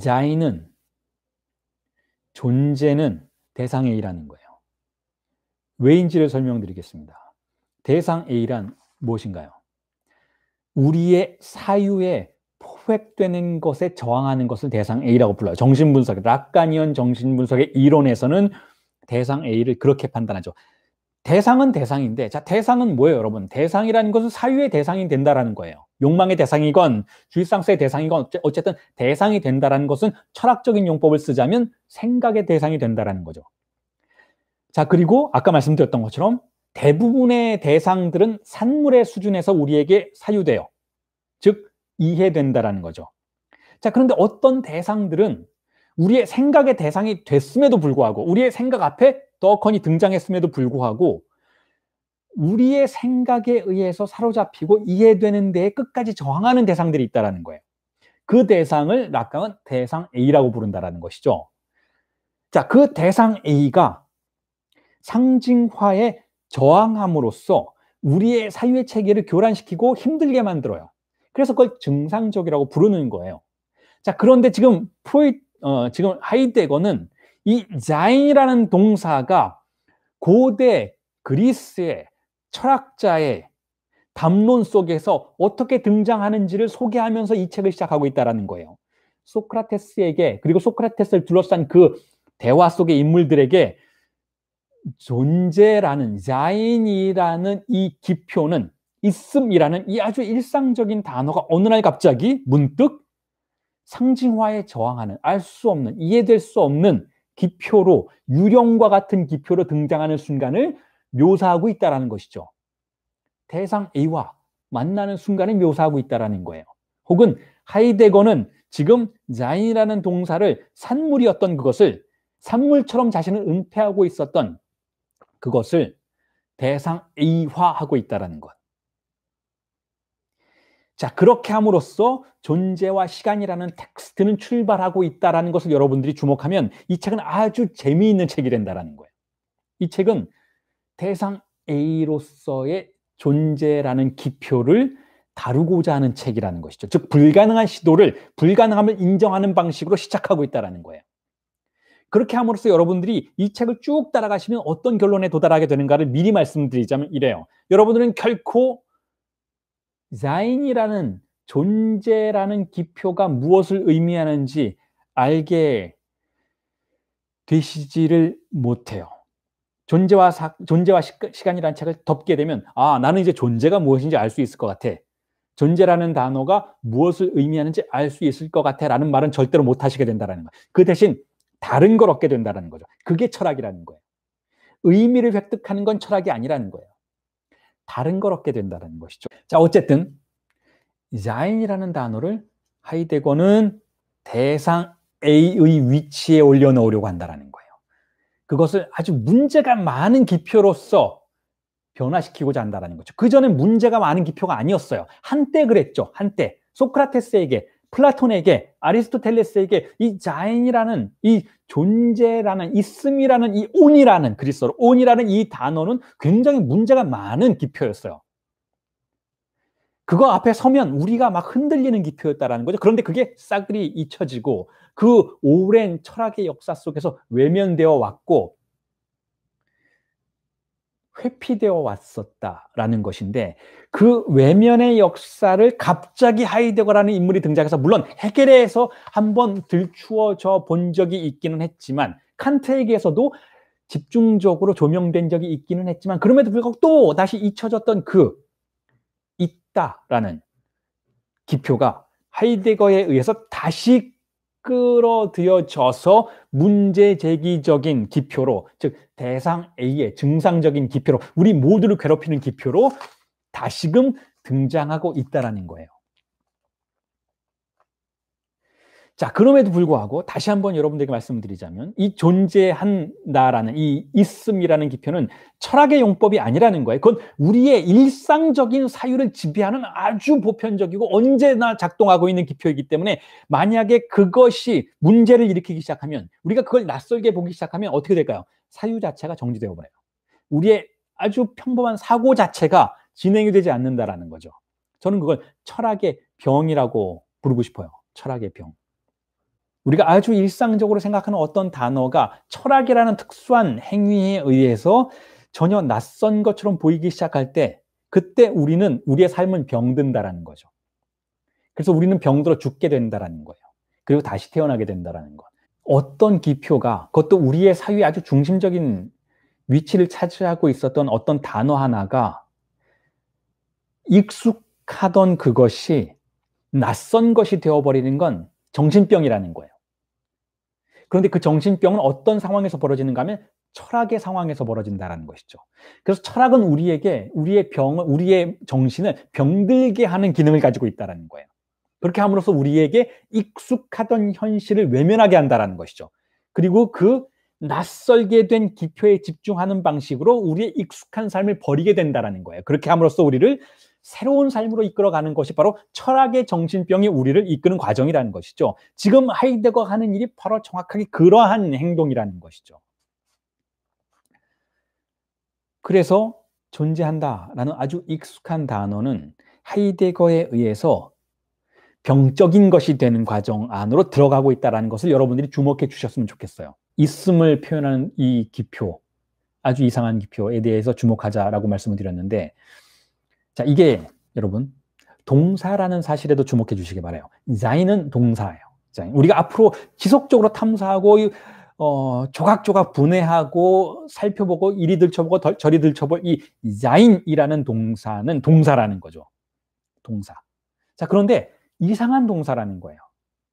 자인은 존재는 대상 A라는 거예요. 왜인지를 설명드리겠습니다. 대상 A란 무엇인가요? 우리의 사유의 투획되는 것에 저항하는 것을 대상 A라고 불러요. 정신분석, 락가니언 정신분석의 이론에서는 대상 A를 그렇게 판단하죠. 대상은 대상인데, 자, 대상은 뭐예요, 여러분? 대상이라는 것은 사유의 대상이 된다라는 거예요. 욕망의 대상이건, 주의상서의 대상이건, 어쨌든 대상이 된다라는 것은 철학적인 용법을 쓰자면 생각의 대상이 된다라는 거죠. 자, 그리고 아까 말씀드렸던 것처럼 대부분의 대상들은 산물의 수준에서 우리에게 사유돼요. 즉, 이해된다라는 거죠. 자, 그런데 어떤 대상들은 우리의 생각의 대상이 됐음에도 불구하고, 우리의 생각 앞에 떡커니 등장했음에도 불구하고 우리의 생각에 의해서 사로잡히고 이해되는 데에 끝까지 저항하는 대상들이 있다는 거예요. 그 대상을 락강은 대상 A라고 부른다는 것이죠. 자, 그 대상 A가 상징화에 저항함으로써 우리의 사유의 체계를 교란시키고 힘들게 만들어요. 그래서 그걸 증상적이라고 부르는 거예요. 자, 그런데 지금 프로이, 어, 지금 하이데거는 이 자인이라는 동사가 고대 그리스의 철학자의 담론 속에서 어떻게 등장하는지를 소개하면서 이 책을 시작하고 있다는 거예요. 소크라테스에게 그리고 소크라테스를 둘러싼 그 대화 속의 인물들에게 존재라는 자인이라는 이 기표는 있음이라는 이 아주 일상적인 단어가 어느 날 갑자기 문득 상징화에 저항하는 알 수 없는 이해될 수 없는 기표로 유령과 같은 기표로 등장하는 순간을 묘사하고 있다라는 것이죠. 대상 A와 만나는 순간을 묘사하고 있다라는 거예요. 혹은 하이데거는 지금 자인이라는 동사를 산물이었던 그것을 산물처럼 자신을 은폐하고 있었던 그것을 대상 A화하고 있다라는 것. 자, 그렇게 함으로써 존재와 시간이라는 텍스트는 출발하고 있다라는 것을 여러분들이 주목하면 이 책은 아주 재미있는 책이 된다라는 거예요. 이 책은 대상 A로서의 존재라는 기표를 다루고자 하는 책이라는 것이죠. 즉 불가능한 시도를 불가능함을 인정하는 방식으로 시작하고 있다라는 거예요. 그렇게 함으로써 여러분들이 이 책을 쭉 따라가시면 어떤 결론에 도달하게 되는가를 미리 말씀드리자면 이래요. 여러분들은 결코 자인이라는 존재라는 기표가 무엇을 의미하는지 알게 되시지를 못해요. 존재와 사, 존재와 시, 간이라는 책을 덮게 되면 아 나는 이제 존재가 무엇인지 알 수 있을 것 같아. 존재라는 단어가 무엇을 의미하는지 알 수 있을 것 같아라는 말은 절대로 못 하시게 된다는 거예요. 그 대신 다른 걸 얻게 된다는 거죠. 그게 철학이라는 거예요. 의미를 획득하는 건 철학이 아니라는 거예요. 다른 걸 얻게 된다는 것이죠. 자, 어쨌든 자인이라는 단어를 하이데거는 대상 A의 위치에 올려놓으려고 한다는 거예요. 그것을 아주 문제가 많은 기표로서 변화시키고자 한다는 거죠. 그전엔 문제가 많은 기표가 아니었어요. 한때 그랬죠. 한때. 소크라테스에게 플라톤에게 아리스토텔레스에게 이 자인이라는 이 존재라는 있음이라는 이 온이라는 그리스어로 온이라는 이 단어는 굉장히 문제가 많은 기표였어요. 그거 앞에 서면 우리가 막 흔들리는 기표였다라는 거죠. 그런데 그게 싸그리 잊혀지고 그 오랜 철학의 역사 속에서 외면되어 왔고 회피되어 왔었다라는 것인데 그 외면의 역사를 갑자기 하이데거라는 인물이 등장해서 물론 해결에서 한번 들추어져 본 적이 있기는 했지만 칸트에게서도 집중적으로 조명된 적이 있기는 했지만 그럼에도 불구하고 또 다시 잊혀졌던 그 있다라는 기표가 하이데거에 의해서 다시 끌어들여져서 문제 제기적인 기표로 즉 대상 A의 증상적인 기표로 우리 모두를 괴롭히는 기표로 다시금 등장하고 있다라는 거예요. 자, 그럼에도 불구하고 다시 한번 여러분들에게 말씀드리자면 이 존재한다라는 이 있음이라는 기표는 철학의 용법이 아니라는 거예요. 그건 우리의 일상적인 사유를 지배하는 아주 보편적이고 언제나 작동하고 있는 기표이기 때문에 만약에 그것이 문제를 일으키기 시작하면 우리가 그걸 낯설게 보기 시작하면 어떻게 될까요? 사유 자체가 정지되어 버려요. 우리의 아주 평범한 사고 자체가 진행이 되지 않는다라는 거죠. 저는 그걸 철학의 병이라고 부르고 싶어요. 철학의 병. 우리가 아주 일상적으로 생각하는 어떤 단어가 철학이라는 특수한 행위에 의해서 전혀 낯선 것처럼 보이기 시작할 때 그때 우리는 우리의 삶은 병든다라는 거죠. 그래서 우리는 병들어 죽게 된다라는 거예요. 그리고 다시 태어나게 된다라는 것. 어떤 기표가 그것도 우리의 사유의 아주 중심적인 위치를 차지하고 있었던 어떤 단어 하나가 익숙하던 그것이 낯선 것이 되어버리는 건 정신병이라는 거예요. 그런데 그 정신병은 어떤 상황에서 벌어지는가 하면 철학의 상황에서 벌어진다는 것이죠. 그래서 철학은 우리에게 우리의 병, 우리의 정신을 병들게 하는 기능을 가지고 있다는 거예요. 그렇게 함으로써 우리에게 익숙하던 현실을 외면하게 한다는 것이죠. 그리고 그 낯설게 된 기표에 집중하는 방식으로 우리의 익숙한 삶을 버리게 된다는 거예요. 그렇게 함으로써 우리를 새로운 삶으로 이끌어가는 것이 바로 철학의 정신병이 우리를 이끄는 과정이라는 것이죠. 지금 하이데거가 하는 일이 바로 정확하게 그러한 행동이라는 것이죠. 그래서 존재한다라는 아주 익숙한 단어는 하이데거에 의해서 병적인 것이 되는 과정 안으로 들어가고 있다는 것을 여러분들이 주목해 주셨으면 좋겠어요. 있음을 표현하는 이 기표, 아주 이상한 기표에 대해서 주목하자라고 말씀을 드렸는데, 자, 이게 여러분, 동사라는 사실에도 주목해 주시기 바래요. 자인은 동사예요. 자인. 우리가 앞으로 지속적으로 탐사하고, 어, 조각조각 분해하고, 살펴보고, 이리 들춰보고, 저리 들춰볼 이 자인이라는 동사는 동사라는 거죠. 동사. 자, 그런데 이상한 동사라는 거예요.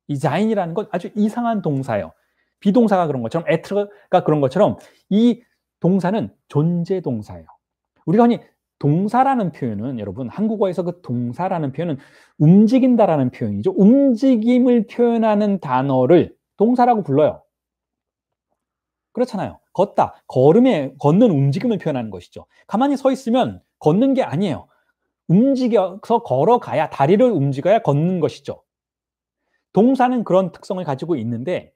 이 자인이라는 건 아주 이상한 동사예요. 비동사가 그런 것처럼 에트가 그런 것처럼 이 동사는 존재 동사예요. 우리가 흔히 동사라는 표현은 여러분 한국어에서 그 동사라는 표현은 움직인다라는 표현이죠. 움직임을 표현하는 단어를 동사라고 불러요. 그렇잖아요. 걷다, 걸음에 걷는 움직임을 표현하는 것이죠. 가만히 서 있으면 걷는 게 아니에요. 움직여서 걸어가야 다리를 움직여야 걷는 것이죠. 동사는 그런 특성을 가지고 있는데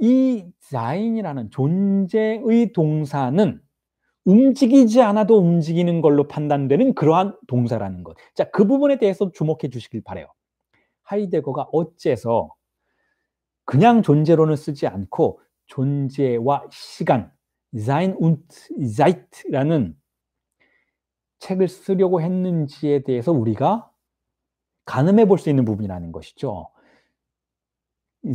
이 자인이라는 존재의 동사는 움직이지 않아도 움직이는 걸로 판단되는 그러한 동사라는 것. 자, 그 부분에 대해서 주목해 주시길 바래요. 하이데거가 어째서 그냥 존재로는 쓰지 않고 존재와 시간, Sein und Zeit라는 책을 쓰려고 했는지에 대해서 우리가 가늠해 볼 수 있는 부분이라는 것이죠.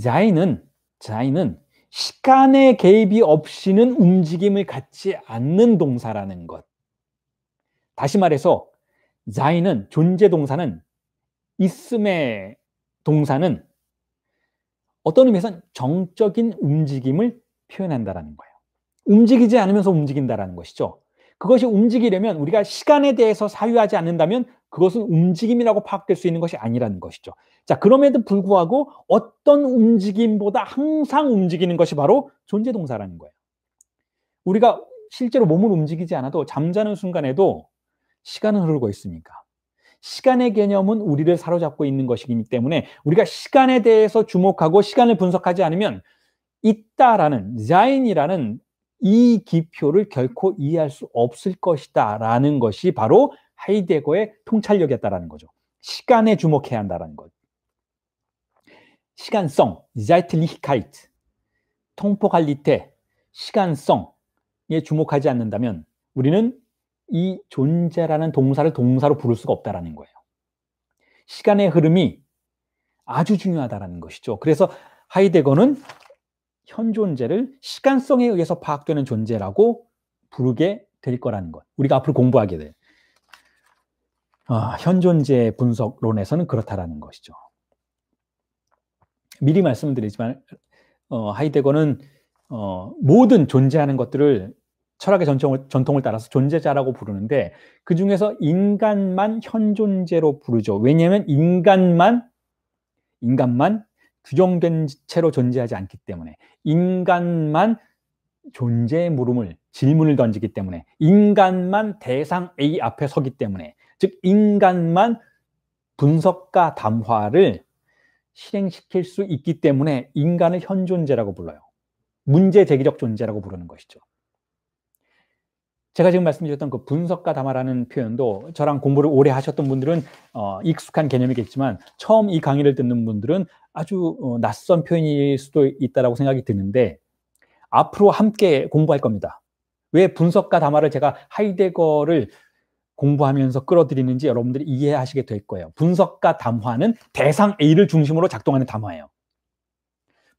자인은 자인은 시간의 개입이 없이는 움직임을 갖지 않는 동사라는 것. 다시 말해서 자인은 존재 동사는 있음의 동사는 어떤 의미에서는 정적인 움직임을 표현한다라는 거예요. 움직이지 않으면서 움직인다라는 것이죠. 그것이 움직이려면 우리가 시간에 대해서 사유하지 않는다면 그것은 움직임이라고 파악될 수 있는 것이 아니라는 것이죠. 자, 그럼에도 불구하고 어떤 움직임보다 항상 움직이는 것이 바로 존재 동사라는 거예요. 우리가 실제로 몸을 움직이지 않아도 잠자는 순간에도 시간은 흐르고 있으니까. 시간의 개념은 우리를 사로잡고 있는 것이기 때문에 우리가 시간에 대해서 주목하고 시간을 분석하지 않으면 있다라는 자인이라는 이 기표를 결코 이해할 수 없을 것이다 라는 것이 바로 하이데거의 통찰력이었다라는 거죠. 시간에 주목해야 한다는 것. 시간성, Zeitlichkeit, 통포갈리테, 시간성에 주목하지 않는다면 우리는 이 존재라는 동사를 동사로 부를 수가 없다라는 거예요. 시간의 흐름이 아주 중요하다라는 것이죠. 그래서 하이데거는 현 존재를 시간성에 의해서 파악되는 존재라고 부르게 될 거라는 것. 우리가 앞으로 공부하게 될. 아, 현 존재 분석론에서는 그렇다라는 것이죠. 미리 말씀드리지만 어, 하이데거는 어, 모든 존재하는 것들을 철학의 전통을, 전통을 따라서 존재자라고 부르는데 그 중에서 인간만 현 존재로 부르죠. 왜냐하면 인간만 인간만 규정된 채로 존재하지 않기 때문에 인간만 존재의 물음을 질문을 던지기 때문에 인간만 대상 A 앞에 서기 때문에 즉 인간만 분석과 담화를 실행시킬 수 있기 때문에 인간을 현존재라고 불러요. 문제 제기적 존재라고 부르는 것이죠. 제가 지금 말씀드렸던 그 분석과 담화라는 표현도 저랑 공부를 오래 하셨던 분들은 어, 익숙한 개념이겠지만 처음 이 강의를 듣는 분들은 아주 어, 낯선 표현일 수도 있다라고 생각이 드는데 앞으로 함께 공부할 겁니다. 왜 분석과 담화를 제가 하이데거를 공부하면서 끌어들이는지 여러분들이 이해하시게 될 거예요. 분석과 담화는 대상 A를 중심으로 작동하는 담화예요.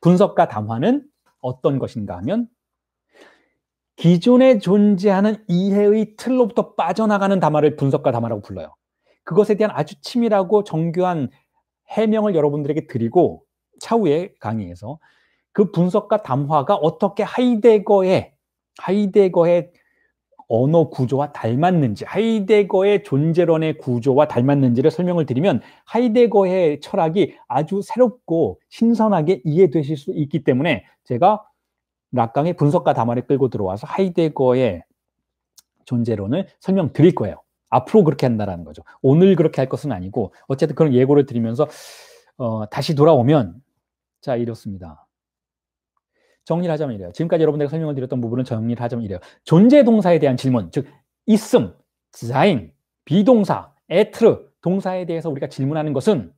분석과 담화는 어떤 것인가 하면 기존에 존재하는 이해의 틀로부터 빠져나가는 담화를 분석과 담화라고 불러요. 그것에 대한 아주 치밀하고 정교한 해명을 여러분들에게 드리고 차후에 강의에서 그 분석과 담화가 어떻게 하이데거의 하이데거의 언어 구조와 닮았는지 하이데거의 존재론의 구조와 닮았는지를 설명을 드리면 하이데거의 철학이 아주 새롭고 신선하게 이해되실 수 있기 때문에 제가 락강의 분석과 담화를 끌고 들어와서 하이데거의 존재론을 설명드릴 거예요. 앞으로 그렇게 한다라는 거죠. 오늘 그렇게 할 것은 아니고 어쨌든 그런 예고를 드리면서 어, 다시 돌아오면 자 이렇습니다. 정리를 하자면 이래요. 지금까지 여러분들에게 설명을 드렸던 부분은 정리를 하자면 이래요. 존재 동사에 대한 질문, 즉 있음, 자인, 비동사, 에트르 동사에 대해서 우리가 질문하는 것은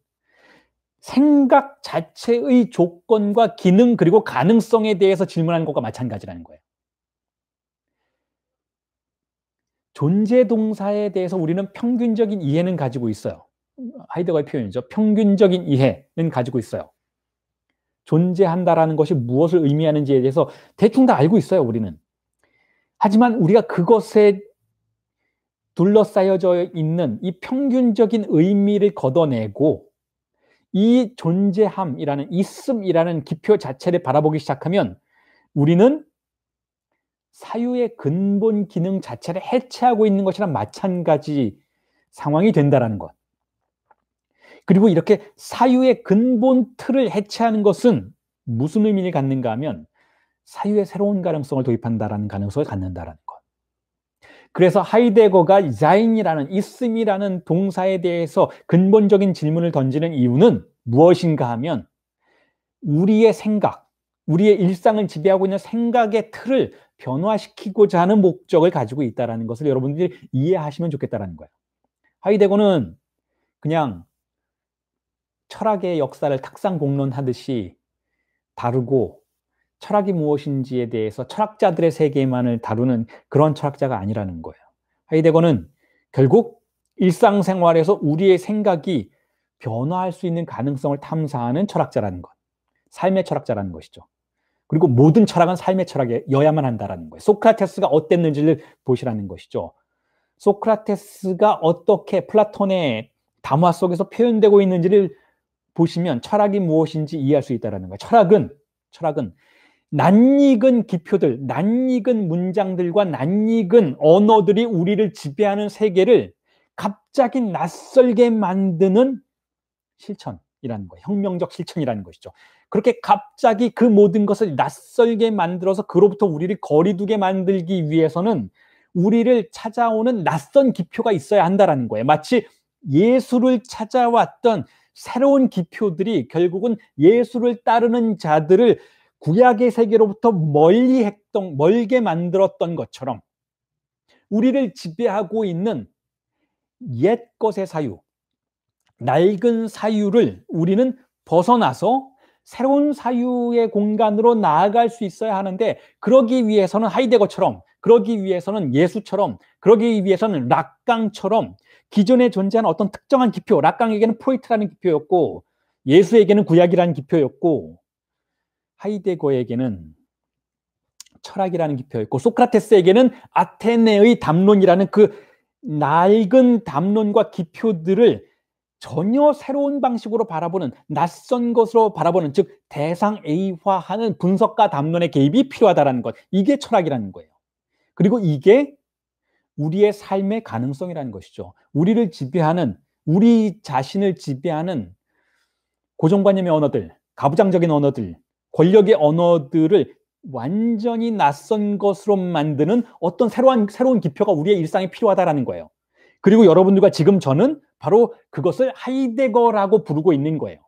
생각 자체의 조건과 기능 그리고 가능성에 대해서 질문하는 것과 마찬가지라는 거예요. 존재 동사에 대해서 우리는 평균적인 이해는 가지고 있어요. 하이데거의 표현이죠. 평균적인 이해는 가지고 있어요. 존재한다라는 것이 무엇을 의미하는지에 대해서 대충 다 알고 있어요, 우리는. 하지만 우리가 그것에 둘러싸여져 있는 이 평균적인 의미를 걷어내고 이 존재함이라는 있음이라는 기표 자체를 바라보기 시작하면 우리는 사유의 근본 기능 자체를 해체하고 있는 것이랑 마찬가지 상황이 된다라는 것. 그리고 이렇게 사유의 근본 틀을 해체하는 것은 무슨 의미를 갖는가 하면 사유의 새로운 가능성을 도입한다라는 가능성을 갖는다라는 것. 그래서 하이데거가 자인이라는 있음이라는 동사에 대해서 근본적인 질문을 던지는 이유는 무엇인가 하면 우리의 생각, 우리의 일상을 지배하고 있는 생각의 틀을 변화시키고자 하는 목적을 가지고 있다는 것을 여러분들이 이해하시면 좋겠다는 거예요. 하이데거는 그냥 철학의 역사를 탁상 공론하듯이 다루고 철학이 무엇인지에 대해서 철학자들의 세계만을 다루는 그런 철학자가 아니라는 거예요. 하이데거는 결국 일상생활에서 우리의 생각이 변화할 수 있는 가능성을 탐사하는 철학자라는 것. 삶의 철학자라는 것이죠. 그리고 모든 철학은 삶의 철학이어야만 한다라는 거예요. 소크라테스가 어땠는지를 보시라는 것이죠. 소크라테스가 어떻게 플라톤의 담화 속에서 표현되고 있는지를 보시면 철학이 무엇인지 이해할 수 있다는 거예요. 철학은 철학은 낯익은 기표들, 낯익은 문장들과 낯익은 언어들이 우리를 지배하는 세계를 갑자기 낯설게 만드는 실천이라는 거예요. 혁명적 실천이라는 것이죠. 그렇게 갑자기 그 모든 것을 낯설게 만들어서 그로부터 우리를 거리두게 만들기 위해서는 우리를 찾아오는 낯선 기표가 있어야 한다라는 거예요. 마치 예수를 찾아왔던 새로운 기표들이 결국은 예수를 따르는 자들을 구약의 세계로부터 멀리 했던, 멀게 만들었던 것처럼 우리를 지배하고 있는 옛 것의 사유, 낡은 사유를 우리는 벗어나서 새로운 사유의 공간으로 나아갈 수 있어야 하는데 그러기 위해서는 하이데거처럼 그러기 위해서는 예수처럼 그러기 위해서는 락강처럼 기존에 존재하는 어떤 특정한 기표, 락강에게는 프로이트라는 기표였고 예수에게는 구약이라는 기표였고 하이데거에게는 철학이라는 기표였고 소크라테스에게는 아테네의 담론이라는 그 낡은 담론과 기표들을 전혀 새로운 방식으로 바라보는 낯선 것으로 바라보는 즉 대상 A화하는 분석과 담론의 개입이 필요하다는 것 이게 철학이라는 거예요. 그리고 이게 우리의 삶의 가능성이라는 것이죠. 우리를 지배하는 우리 자신을 지배하는 고정관념의 언어들, 가부장적인 언어들, 권력의 언어들을 완전히 낯선 것으로 만드는 어떤 새로운 새로운 기표가 우리의 일상에 필요하다라는 거예요. 그리고 여러분들과 지금 저는 바로 그것을 하이데거라고 부르고 있는 거예요.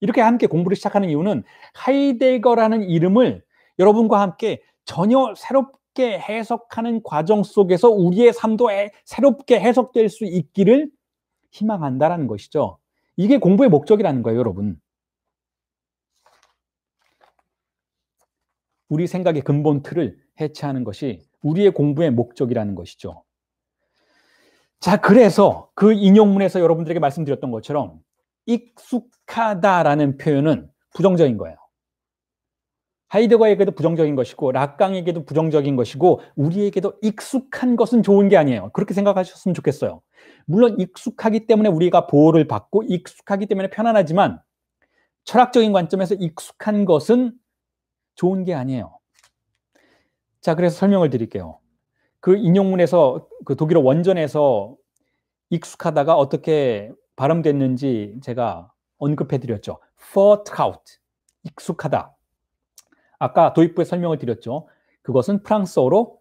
이렇게 함께 공부를 시작하는 이유는 하이데거라는 이름을 여러분과 함께 전혀 새롭 새롭게 해석하는 과정 속에서 우리의 삶도 새롭게 해석될 수 있기를 희망한다라는 것이죠. 이게 공부의 목적이라는 거예요, 여러분. 우리 생각의 근본 틀을 해체하는 것이 우리의 공부의 목적이라는 것이죠. 자, 그래서 그 인용문에서 여러분들에게 말씀드렸던 것처럼 익숙하다라는 표현은 부정적인 거예요. 하이드거에게도 부정적인 것이고 락강에게도 부정적인 것이고 우리에게도 익숙한 것은 좋은 게 아니에요. 그렇게 생각하셨으면 좋겠어요. 물론 익숙하기 때문에 우리가 보호를 받고 익숙하기 때문에 편안하지만 철학적인 관점에서 익숙한 것은 좋은 게 아니에요. 자, 그래서 설명을 드릴게요. 그 인용문에서 그 독일어 원전에서 익숙하다가 어떻게 발음됐는지 제가 언급해 드렸죠. vertraut. 익숙하다. 아까 도입부에 설명을 드렸죠. 그것은 프랑스어로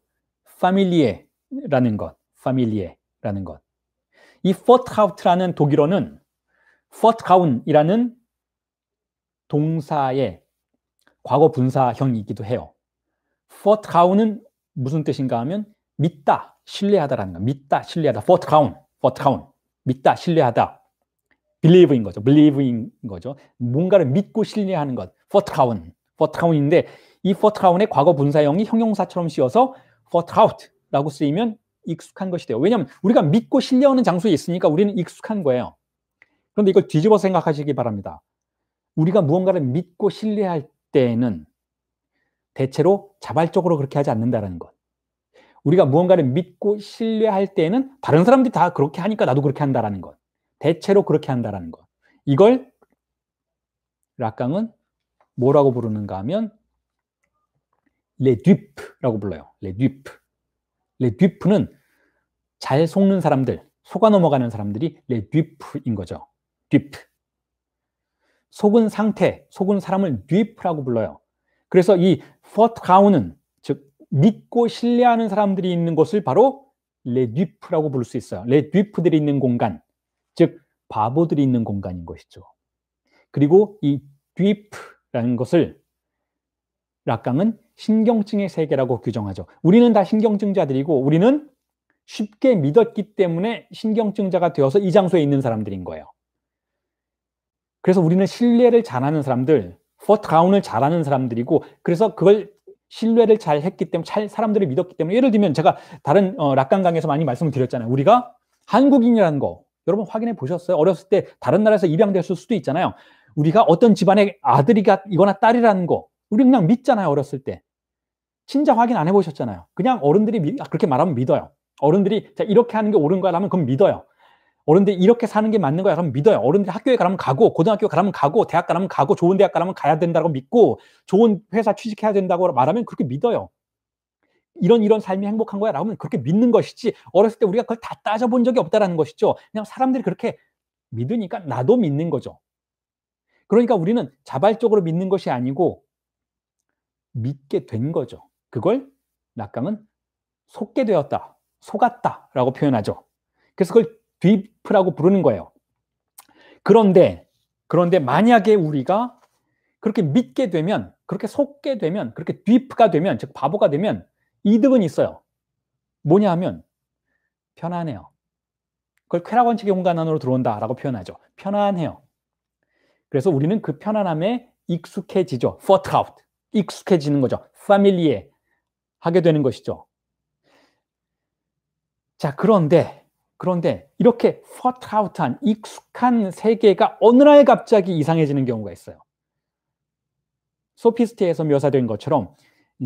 familie라는 것, familie라는 것. 이 vertraut라는 독일어는 vertraun이라는 동사의 과거 분사형이기도 해요. vertraun은 무슨 뜻인가 하면 믿다, 신뢰하다라는 거. 믿다, 신뢰하다. vertrauen, vertrauen. 믿다, 신뢰하다. believe인 거죠. believe인 거죠. 뭔가를 믿고 신뢰하는 것. vertrauen, vertrauen인데 이 vertrauen의 과거 분사형이 형용사처럼 씌어서 vertraut라고 쓰이면 익숙한 것이 돼요. 왜냐하면 우리가 믿고 신뢰하는 장소에 있으니까 우리는 익숙한 거예요. 그런데 이걸 뒤집어 생각하시기 바랍니다. 우리가 무언가를 믿고 신뢰할 때에는 대체로 자발적으로 그렇게 하지 않는다는 것. 우리가 무언가를 믿고 신뢰할 때에는 다른 사람들이 다 그렇게 하니까 나도 그렇게 한다라는 것. 대체로 그렇게 한다라는 것. 이걸 라깡은 뭐라고 부르는가 하면 les dupes라고 불러요. les dupes. les dupes는 잘 속는 사람들, 속아 넘어가는 사람들이 les dupes인 거죠. dupe. 속은 상태, 속은 사람을 듀프라고 불러요. 그래서 이 퍼트가우는 즉 믿고 신뢰하는 사람들이 있는 곳을 바로 레듀프라고 부를 수 있어요. 레듀프들이 있는 공간, 즉 바보들이 있는 공간인 것이죠. 그리고 이 듀프 라는 것을 락강은 신경증의 세계라고 규정하죠. 우리는 다 신경증자들이고 우리는 쉽게 믿었기 때문에 신경증자가 되어서 이 장소에 있는 사람들인 거예요. 그래서 우리는 신뢰를 잘하는 사람들, 포트가운을 잘하는 사람들이고 그래서 그걸 신뢰를 잘 했기 때문에 잘 사람들을 믿었기 때문에 예를 들면 제가 다른 어, 락강 강에서 많이 말씀을 드렸잖아요. 우리가 한국인이라는 거 여러분 확인해 보셨어요? 어렸을 때 다른 나라에서 입양됐을 수도 있잖아요. 우리가 어떤 집안의 아들이거나 딸이라는 거 우리 그냥 믿잖아요. 어렸을 때 친자 확인 안 해보셨잖아요. 그냥 어른들이 아, 그렇게 말하면 믿어요. 어른들이 자, 이렇게 하는 게 옳은 거라면 그럼 믿어요. 어른들이 이렇게 사는 게 맞는 거야. 그럼 믿어요. 어른들이 학교에 가면 가고, 고등학교 가면 가고, 대학 가면 가고, 좋은 대학 가면 가야 된다고 믿고, 좋은 회사 취직해야 된다고 말하면 그렇게 믿어요. 이런 이런 삶이 행복한 거야. 라면 그렇게 믿는 것이지, 어렸을 때 우리가 그걸 다 따져본 적이 없다라는 것이죠. 그냥 사람들이 그렇게 믿으니까 나도 믿는 거죠. 그러니까 우리는 자발적으로 믿는 것이 아니고, 믿게 된 거죠. 그걸 낙강은 속게 되었다, 속았다라고 표현하죠. 그래서 그걸 딥프라고 부르는 거예요. 그런데 그런데 만약에 우리가 그렇게 믿게 되면 그렇게 속게 되면 그렇게 딥프가 되면 즉 바보가 되면 이득은 있어요. 뭐냐 하면 편안해요. 그걸 쾌락 원칙의 공간 안으로 들어온다라고 표현하죠. 편안해요. 그래서 우리는 그 편안함에 익숙해지죠. vertraut. 익숙해지는 거죠. familiar 하게 되는 것이죠. 자, 그런데 그런데 이렇게 vertraut한 익숙한 세계가 어느 날 갑자기 이상해지는 경우가 있어요. 소피스트에서 묘사된 것처럼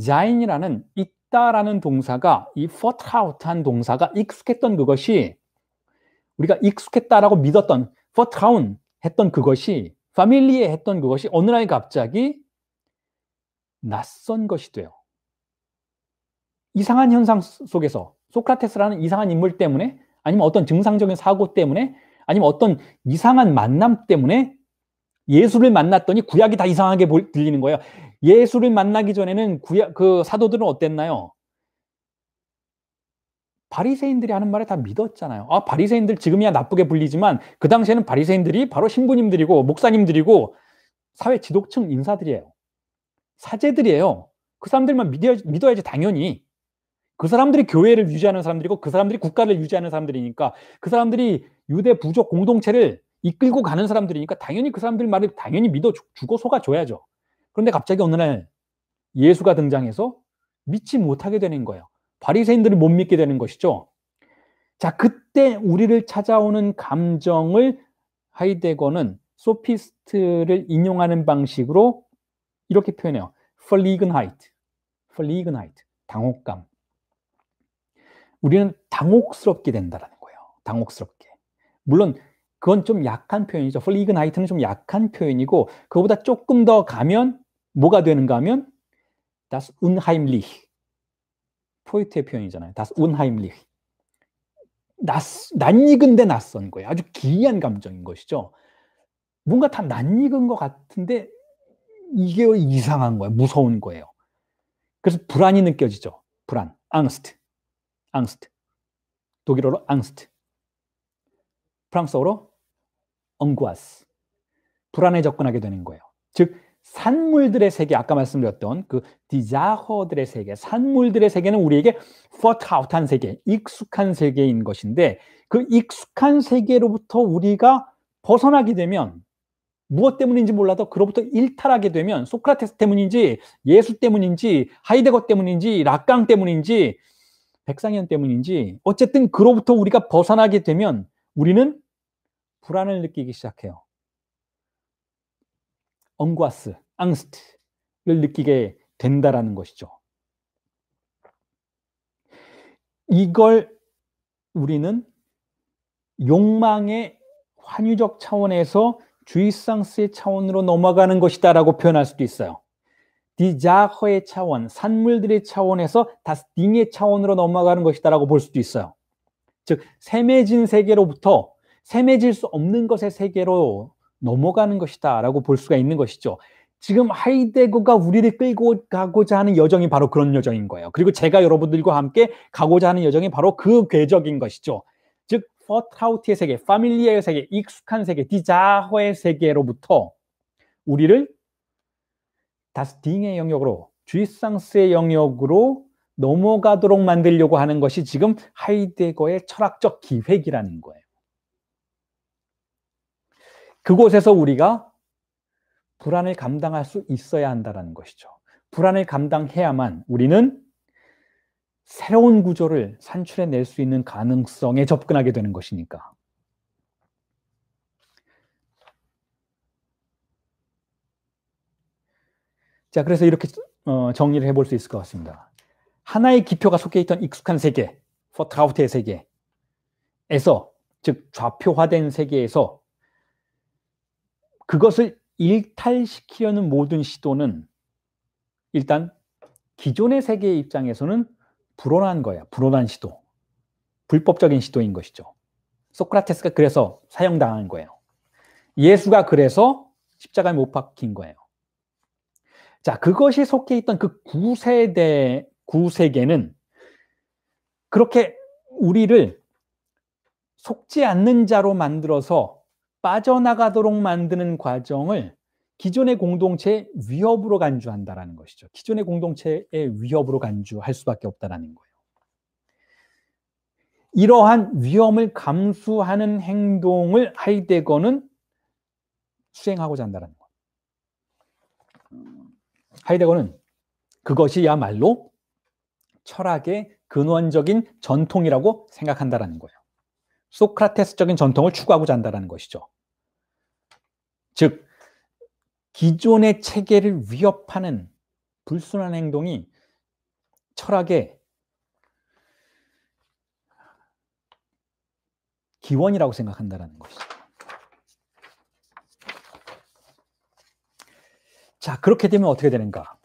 Sein이라는 있다라는 동사가 이 vertraut한 동사가 익숙했던 그것이 우리가 익숙했다라고 믿었던 vertraut 했던 그것이 familier 했던 그것이 어느 날 갑자기 낯선 것이 돼요. 이상한 현상 속에서 소크라테스라는 이상한 인물 때문에 아니면 어떤 증상적인 사고 때문에 아니면 어떤 이상한 만남 때문에 예수를 만났더니 구약이 다 이상하게 들리는 거예요. 예수를 만나기 전에는 구약 그 사도들은 어땠나요? 바리새인들이 하는 말에 다 믿었잖아요. 아, 바리새인들 지금이야 나쁘게 불리지만 그 당시에는 바리새인들이 바로 신부님들이고 목사님들이고 사회 지도층 인사들이에요. 사제들이에요. 그 사람들만 믿어야지, 믿어야지 당연히. 그 사람들이 교회를 유지하는 사람들이고 그 사람들이 국가를 유지하는 사람들이니까 그 사람들이 유대 부족 공동체를 이끌고 가는 사람들이니까 당연히 그 사람들 말을 당연히 믿어 주고 속아 줘야죠. 그런데 갑자기 어느 날 예수가 등장해서 믿지 못하게 되는 거예요. 바리새인들을 못 믿게 되는 것이죠. 자, 그때 우리를 찾아오는 감정을 하이데거는 소피스트를 인용하는 방식으로 이렇게 표현해요. Verlegenheit, Verlegenheit, 당혹감. 우리는 당혹스럽게 된다라는 거예요. 당혹스럽게. 물론 그건 좀 약한 표현이죠. Verlegenheit는 좀 약한 표현이고 그거보다 조금 더 가면 뭐가 되는가 하면 das unheimlich. 포이트의 표현이잖아요. das unheimlich. 낯, 낯익은데 낯선 거예요. 아주 기이한 감정인 것이죠. 뭔가 다 낯익은 것 같은데 이게 이상한 거예요. 무서운 거예요. 그래서 불안이 느껴지죠. 불안. 앙스트. 앙스트. 독일어로 앙스트. 프랑스어로 엉구아스. 불안에 접근하게 되는 거예요. 즉 산물들의 세계, 아까 말씀드렸던 그 디자허들의 세계, 산물들의 세계는 우리에게 퍼트아웃한 세계, 익숙한 세계인 것인데 그 익숙한 세계로부터 우리가 벗어나게 되면 무엇 때문인지 몰라도 그로부터 일탈하게 되면 소크라테스 때문인지 예수 때문인지 하이데거 때문인지 라깡 때문인지 백상현 때문인지 어쨌든 그로부터 우리가 벗어나게 되면 우리는 불안을 느끼기 시작해요. angoisse, Angst를 느끼게 된다라는 것이죠. 이걸 우리는 욕망의 환유적 차원에서 주의상스의 차원으로 넘어가는 것이다라고 표현할 수도 있어요. 디자허의 차원, 산물들의 차원에서 다스딩의 차원으로 넘어가는 것이다라고 볼 수도 있어요. 즉, 샘해진 세계로부터 샘해질 수 없는 것의 세계로 넘어가는 것이다라고 볼 수가 있는 것이죠. 지금 하이데거가 우리를 끌고 가고자 하는 여정이 바로 그런 여정인 거예요. 그리고 제가 여러분들과 함께 가고자 하는 여정이 바로 그 궤적인 것이죠. 즉 퍼트하우트의 세계, 파밀리아의 세계, 익숙한 세계, 디자허의 세계로부터 우리를 다스팅의 영역으로, 주이상스의 영역으로 넘어가도록 만들려고 하는 것이 지금 하이데거의 철학적 기획이라는 거예요. 그곳에서 우리가 불안을 감당할 수 있어야 한다는 것이죠. 불안을 감당해야만 우리는 새로운 구조를 산출해 낼 수 있는 가능성에 접근하게 되는 것이니까. 자, 그래서 이렇게 어, 정리를 해볼 수 있을 것 같습니다. 하나의 기표가 속해 있던 익숙한 세계, 포트라우트의 세계에서, 즉 좌표화된 세계에서 그것을 일탈시키려는 모든 시도는 일단 기존의 세계의 입장에서는 불온한 거야. 불온한 시도. 불법적인 시도인 것이죠. 소크라테스가 그래서 사형당한 거예요. 예수가 그래서 십자가에 못 박힌 거예요. 자, 그것이 속해 있던 그 구세대, 구세계는 그렇게 우리를 속지 않는 자로 만들어서 빠져나가도록 만드는 과정을 기존의 공동체의 위협으로 간주한다라는 것이죠. 기존의 공동체의 위협으로 간주할 수밖에 없다라는 거예요. 이러한 위험을 감수하는 행동을 하이데거는 수행하고자 한다는 거예요. 하이데거는 그것이야말로 철학의 근원적인 전통이라고 생각한다라는 거예요. 소크라테스적인 전통을 추구하고자 한다는 것이죠. 즉 기존의 체계를 위협하는 불순한 행동이 철학의 기원이라고 생각한다는 것이죠. 자, 그렇게 되면 어떻게 되는가?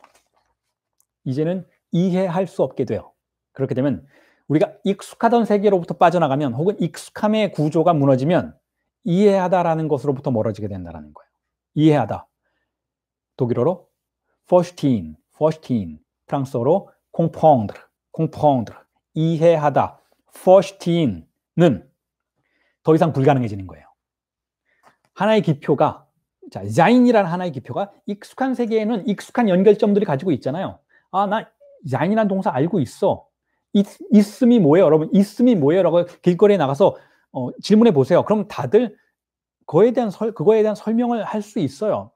이제는 이해할 수 없게 돼요. 그렇게 되면 우리가 익숙하던 세계로부터 빠져나가면 혹은 익숙함의 구조가 무너지면 이해하다라는 것으로부터 멀어지게 된다는 거예요. 이해하다. 독일어로 verstehen, verstehen. 프랑스어로 comprendre, comprendre. 이해하다. verstehen는 더 이상 불가능해지는 거예요. 하나의 기표가 자, 자인이라는 하나의 기표가 익숙한 세계에는 익숙한 연결점들이 가지고 있잖아요. 아, 나 자인이라는 동사 알고 있어. 있, 있음이 뭐예요, 여러분? 있음이 뭐예요? 라고 길거리에 나가서 어, 질문해 보세요. 그럼 다들 그거에 대한 설, 그거에 대한 설명을 할 수 있어요.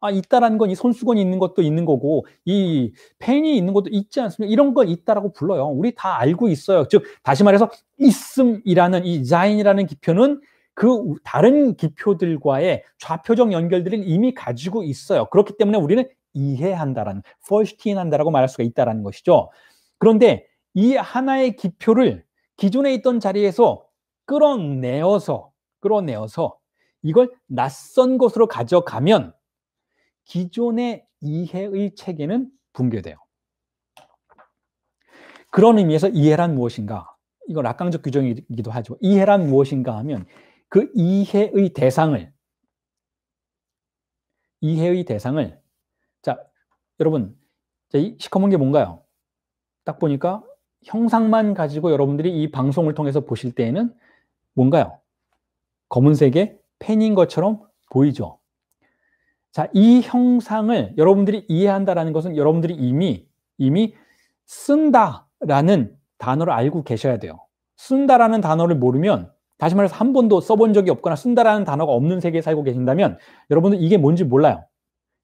아, 있다라는 건 이 손수건이 있는 것도 있는 거고, 이 펜이 있는 것도 있지 않습니까? 이런 거 있다라고 불러요. 우리 다 알고 있어요. 즉, 다시 말해서, 있음이라는 이 자인이라는 기표는 그 다른 기표들과의 좌표적 연결들을 이미 가지고 있어요. 그렇기 때문에 우리는 이해한다라는, first인한다라고 말할 수가 있다라는 것이죠. 그런데 이 하나의 기표를 기존에 있던 자리에서 끌어내어서, 끌어내어서 이걸 낯선 곳으로 가져가면 기존의 이해의 체계는 붕괴돼요. 그런 의미에서 이해란 무엇인가? 이건 악강적 규정이기도 하죠. 이해란 무엇인가 하면 그 이해의 대상을 이해의 대상을 자 여러분 이 시커먼 게 뭔가요? 딱 보니까 형상만 가지고 여러분들이 이 방송을 통해서 보실 때에는 뭔가요? 검은색의 펜인 것처럼 보이죠. 자, 이 형상을 여러분들이 이해한다라는 것은 여러분들이 이미 이미 쓴다라는 단어를 알고 계셔야 돼요. 쓴다라는 단어를 모르면 다시 말해서 한 번도 써본 적이 없거나 쓴다라는 단어가 없는 세계에 살고 계신다면 여러분들 이게 뭔지 몰라요.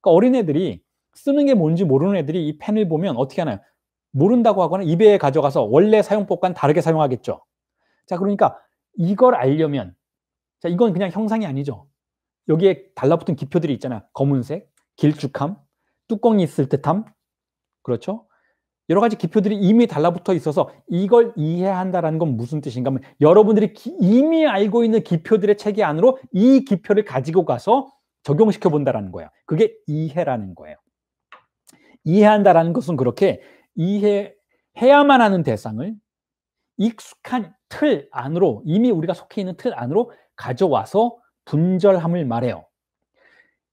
그러니까 어린애들이 쓰는 게 뭔지 모르는 애들이 이 펜을 보면 어떻게 하나요? 모른다고 하거나 입에 가져가서 원래 사용법과는 다르게 사용하겠죠. 자, 그러니까 이걸 알려면 자, 이건 그냥 형상이 아니죠. 여기에 달라붙은 기표들이 있잖아요. 검은색, 길쭉함, 뚜껑이 있을 듯함. 그렇죠? 여러 가지 기표들이 이미 달라붙어 있어서 이걸 이해한다라는 건 무슨 뜻인가 하면 여러분들이 기, 이미 알고 있는 기표들의 체계 안으로 이 기표를 가지고 가서 적용시켜 본다라는 거예요. 그게 이해라는 거예요. 이해한다라는 것은 그렇게 이해해야만 하는 대상을 익숙한 틀 안으로 이미 우리가 속해 있는 틀 안으로 가져와서 분절함을 말해요.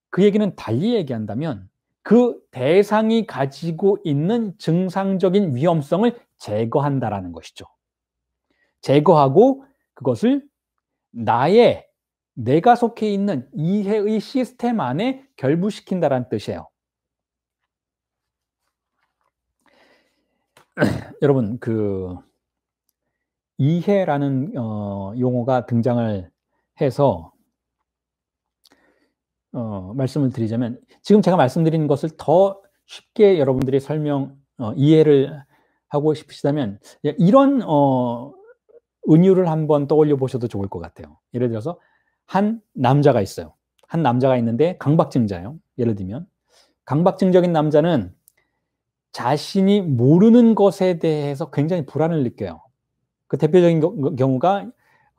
그 얘기는 달리 얘기한다면 그 대상이 가지고 있는 증상적인 위험성을 제거한다라는 것이죠. 제거하고 그것을 나의 내가 속해 있는 이해의 시스템 안에 결부시킨다라는 뜻이에요. 여러분 그 이해라는 어, 용어가 등장을 해서 어, 말씀을 드리자면 지금 제가 말씀드리는 것을 더 쉽게 여러분들이 설명 어, 이해를 하고 싶으시다면 이런 어, 은유를 한번 떠올려 보셔도 좋을 것 같아요. 예를 들어서 한 남자가 있어요. 한 남자가 있는데 강박증자예요. 예를 들면 강박증적인 남자는 자신이 모르는 것에 대해서 굉장히 불안을 느껴요. 그 대표적인 경우가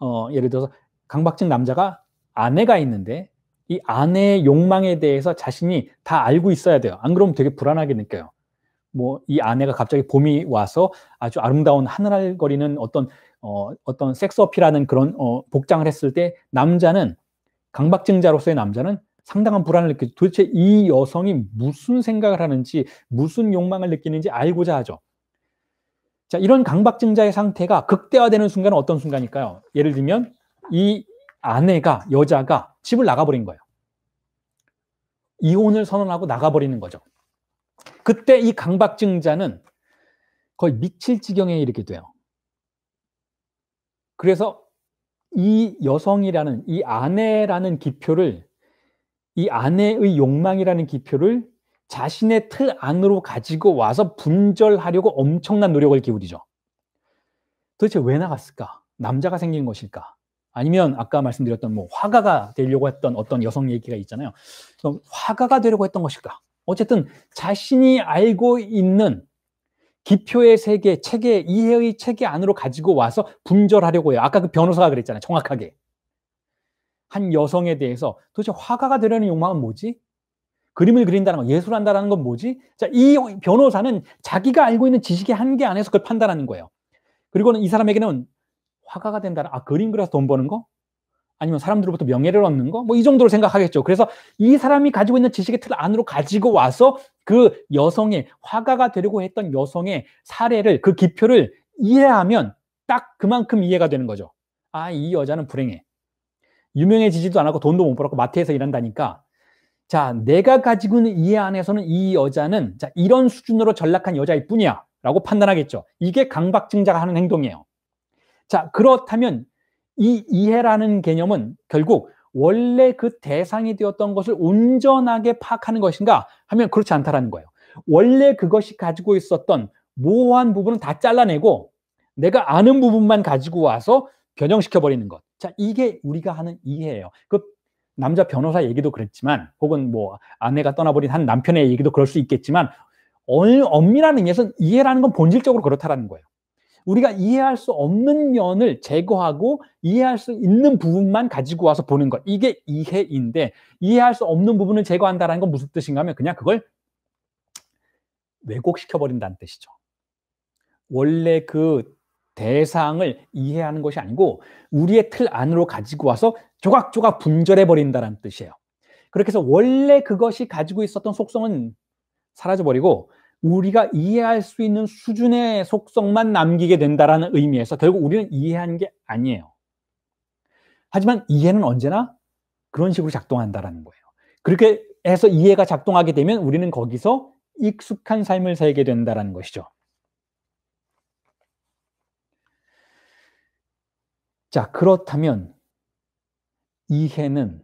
어, 예를 들어서 강박증 남자가 아내가 있는데 이 아내의 욕망에 대해서 자신이 다 알고 있어야 돼요. 안 그러면 되게 불안하게 느껴요. 뭐 이 아내가 갑자기 봄이 와서 아주 아름다운 하늘거리는 어떤 어, 어떤 섹스 어필하는 그런 어, 복장을 했을 때 남자는 강박증자로서의 남자는 상당한 불안을 느끼죠. 도대체 이 여성이 무슨 생각을 하는지 무슨 욕망을 느끼는지 알고자 하죠. 자, 이런 강박증자의 상태가 극대화되는 순간은 어떤 순간일까요? 예를 들면 이 아내가 여자가 집을 나가버린 거예요. 이혼을 선언하고 나가버리는 거죠. 그때 이 강박증자는 거의 미칠 지경에 이르게 돼요. 그래서 이 여성이라는 이 아내라는 기표를 이 아내의 욕망이라는 기표를 자신의 틀 안으로 가지고 와서 분절하려고 엄청난 노력을 기울이죠. 도대체 왜 나갔을까? 남자가 생긴 것일까? 아니면 아까 말씀드렸던 뭐 화가가 되려고 했던 어떤 여성 얘기가 있잖아요. 화가가 되려고 했던 것일까? 어쨌든 자신이 알고 있는 기표의 세계, 체계, 이해의 체계 안으로 가지고 와서 분절하려고 해요. 아까 그 변호사가 그랬잖아요. 정확하게. 한 여성에 대해서 도대체 화가가 되려는 욕망은 뭐지? 그림을 그린다는 거, 예술한다는 건 뭐지? 자, 이 변호사는 자기가 알고 있는 지식의 한계 안에서 그걸 판단하는 거예요. 그리고는 이 사람에게는 화가가 된다는, 아, 그림 그려서 돈 버는 거? 아니면 사람들로부터 명예를 얻는 거? 뭐 이 정도로 생각하겠죠. 그래서 이 사람이 가지고 있는 지식의 틀 안으로 가지고 와서 그 여성의, 화가가 되려고 했던 여성의 사례를, 그 기표를 이해하면 딱 그만큼 이해가 되는 거죠. 아, 이 여자는 불행해. 유명해지지도 않았고 돈도 못 벌었고 마트에서 일한다니까 자 내가 가지고 있는 이해 안에서는 이 여자는 자 이런 수준으로 전락한 여자일 뿐이야 라고 판단하겠죠 이게 강박증자가 하는 행동이에요 자 그렇다면 이 이해라는 개념은 결국 원래 그 대상이 되었던 것을 온전하게 파악하는 것인가 하면 그렇지 않다라는 거예요. 원래 그것이 가지고 있었던 모호한 부분은 다 잘라내고 내가 아는 부분만 가지고 와서 변형시켜 버리는 것. 자, 이게 우리가 하는 이해예요. 그 남자 변호사 얘기도 그랬지만 혹은 뭐 아내가 떠나버린 한 남편의 얘기도 그럴 수 있겠지만 엄밀한 의미에서는 이해라는 건 본질적으로 그렇다라는 거예요. 우리가 이해할 수 없는 면을 제거하고 이해할 수 있는 부분만 가지고 와서 보는 것. 이게 이해인데 이해할 수 없는 부분을 제거한다는 건 무슨 뜻인가 하면 그냥 그걸 왜곡시켜 버린다는 뜻이죠. 원래 그 대상을 이해하는 것이 아니고 우리의 틀 안으로 가지고 와서 조각조각 분절해 버린다는 뜻이에요. 그렇게 해서 원래 그것이 가지고 있었던 속성은 사라져 버리고 우리가 이해할 수 있는 수준의 속성만 남기게 된다라는 의미에서 결국 우리는 이해하는 게 아니에요. 하지만 이해는 언제나 그런 식으로 작동한다라는 거예요. 그렇게 해서 이해가 작동하게 되면 우리는 거기서 익숙한 삶을 살게 된다라는 것이죠. 자, 그렇다면 이해는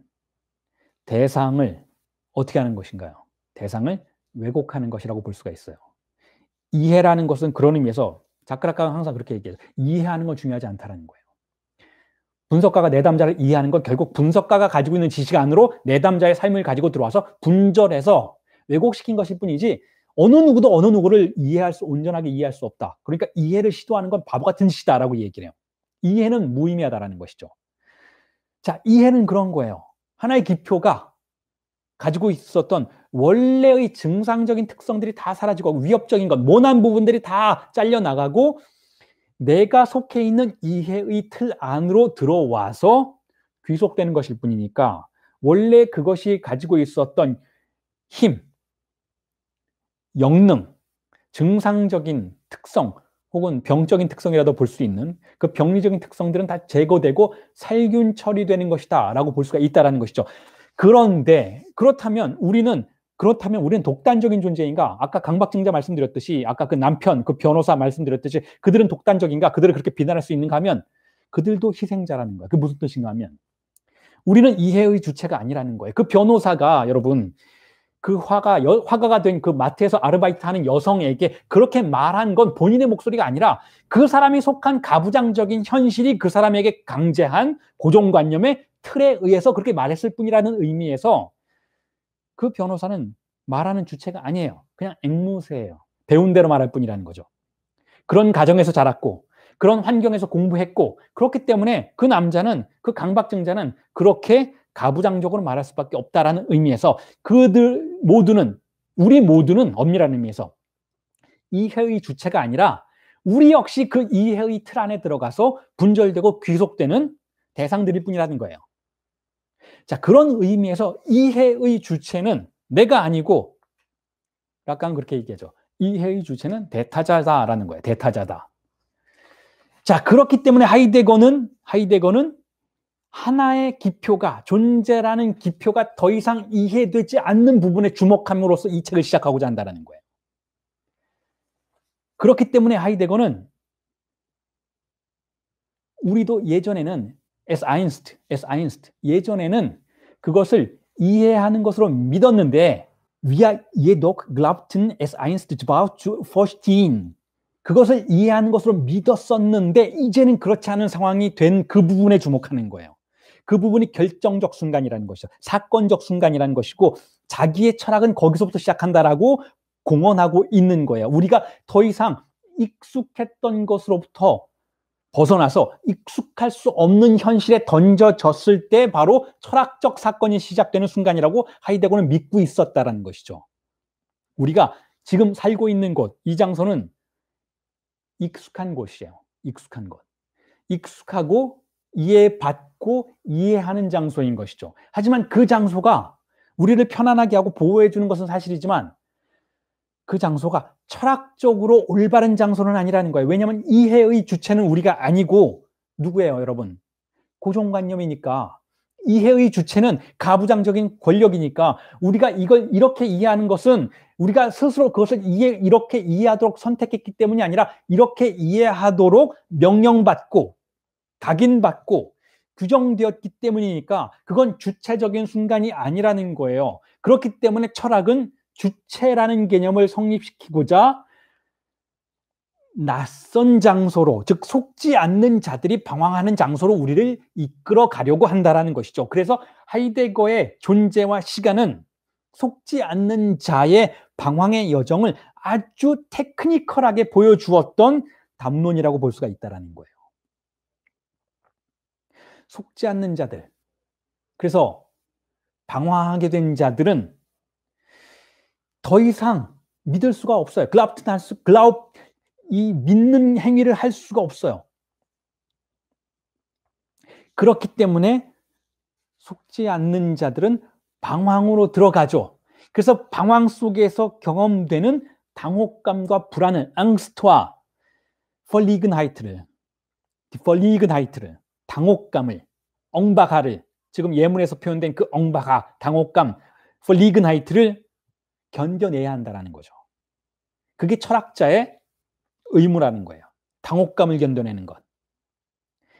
대상을 어떻게 하는 것인가요? 대상을 왜곡하는 것이라고 볼 수가 있어요. 이해라는 것은 그런 의미에서 자크라카가 항상 그렇게 얘기해요. 이해하는 건 중요하지 않다는 거예요. 분석가가 내담자를 이해하는 건 결국 분석가가 가지고 있는 지식 안으로 내담자의 삶을 가지고 들어와서 분절해서 왜곡시킨 것일 뿐이지 어느 누구도 어느 누구를 이해할 수 온전하게 이해할 수 없다. 그러니까 이해를 시도하는 건 바보 같은 짓이다라고 얘기를 해요. 이해는 무의미하다라는 것이죠. 자, 이해는 그런 거예요. 하나의 기표가 가지고 있었던 원래의 증상적인 특성들이 다 사라지고 위협적인 것, 모난 부분들이 다 잘려나가고 내가 속해 있는 이해의 틀 안으로 들어와서 귀속되는 것일 뿐이니까 원래 그것이 가지고 있었던 힘, 영능, 증상적인 특성 혹은 병적인 특성이라도 볼 수 있는 그 병리적인 특성들은 다 제거되고 살균 처리되는 것이다 라고 볼 수가 있다는 것이죠. 그런데 그렇다면 우리는 그렇다면 우리는 독단적인 존재인가? 아까 강박증자 말씀드렸듯이 아까 그 남편, 그 변호사 말씀드렸듯이 그들은 독단적인가? 그들을 그렇게 비난할 수 있는가 하면 그들도 희생자라는 거야. 그 무슨 뜻인가 하면 우리는 이해의 주체가 아니라는 거예요. 그 변호사가 여러분 그 화가 여, 화가가 된 그 마트에서 아르바이트하는 여성에게 그렇게 말한 건 본인의 목소리가 아니라 그 사람이 속한 가부장적인 현실이 그 사람에게 강제한 고정관념의 틀에 의해서 그렇게 말했을 뿐이라는 의미에서 그 변호사는 말하는 주체가 아니에요. 그냥 앵무새예요. 배운 대로 말할 뿐이라는 거죠. 그런 가정에서 자랐고 그런 환경에서 공부했고 그렇기 때문에 그 남자는 그 강박증자는 그렇게 가부장적으로 말할 수밖에 없다라는 의미에서 그들 모두는 우리 모두는 엄밀한 의미에서 이해의 주체가 아니라 우리 역시 그 이해의 틀 안에 들어가서 분절되고 귀속되는 대상들일 뿐이라는 거예요. 자, 그런 의미에서 이해의 주체는 내가 아니고 약간 그렇게 얘기하죠. 이해의 주체는 대타자다라는 거예요. 대타자다. 자, 그렇기 때문에 하이데거는 하이데거는 하나의 기표가 존재라는 기표가 더 이상 이해되지 않는 부분에 주목함으로써 이 책을 시작하고자 한다는 거예요. 그렇기 때문에 하이데거는 우리도 예전에는 as einst, as einst. 예전에는 그것을 이해하는 것으로 믿었는데 wir jedoch glaubten es einst about zu verstehen. 그것을 이해하는 것으로 믿었었는데 이제는 그렇지 않은 상황이 된 그 부분에 주목하는 거예요. 그 부분이 결정적 순간이라는 것이죠. 사건적 순간이라는 것이고 자기의 철학은 거기서부터 시작한다라고 공언하고 있는 거예요. 우리가 더 이상 익숙했던 것으로부터 벗어나서 익숙할 수 없는 현실에 던져졌을 때 바로 철학적 사건이 시작되는 순간이라고 하이데거는 믿고 있었다라는 것이죠. 우리가 지금 살고 있는 곳, 이 장소는 익숙한 곳이에요. 익숙한 곳. 익숙하고 이해받고 이해하는 장소인 것이죠. 하지만 그 장소가 우리를 편안하게 하고 보호해 주는 것은 사실이지만 그 장소가 철학적으로 올바른 장소는 아니라는 거예요. 왜냐하면 이해의 주체는 우리가 아니고 누구예요, 여러분? 고정관념이니까. 이해의 주체는 가부장적인 권력이니까 우리가 이걸 이렇게 이해하는 것은 우리가 스스로 그것을 이해, 이렇게 이해하도록 선택했기 때문이 아니라 이렇게 이해하도록 명령받고 각인받고 규정되었기 때문이니까 그건 주체적인 순간이 아니라는 거예요. 그렇기 때문에 철학은 주체라는 개념을 성립시키고자 낯선 장소로, 즉 속지 않는 자들이 방황하는 장소로 우리를 이끌어 가려고 한다라는 것이죠. 그래서 하이데거의 존재와 시간은 속지 않는 자의 방황의 여정을 아주 테크니컬하게 보여주었던 담론이라고 볼 수가 있다라는 거예요. 속지 않는 자들. 그래서 방황하게 된 자들은 더 이상 믿을 수가 없어요. 글라우트 할 수, 글라우 이 믿는 행위를 할 수가 없어요. 그렇기 때문에 속지 않는 자들은 방황으로 들어가죠. 그래서 방황 속에서 경험되는 당혹감과 불안을 앙스트와 펄리근하이트를 펄리근하이트를 당혹감을 엉바가를 지금 예문에서 표현된 그 엉바가 당혹감 펄리근하이트를 견뎌내야 한다는 거죠. 그게 철학자의 의무라는 거예요. 당혹감을 견뎌내는 것.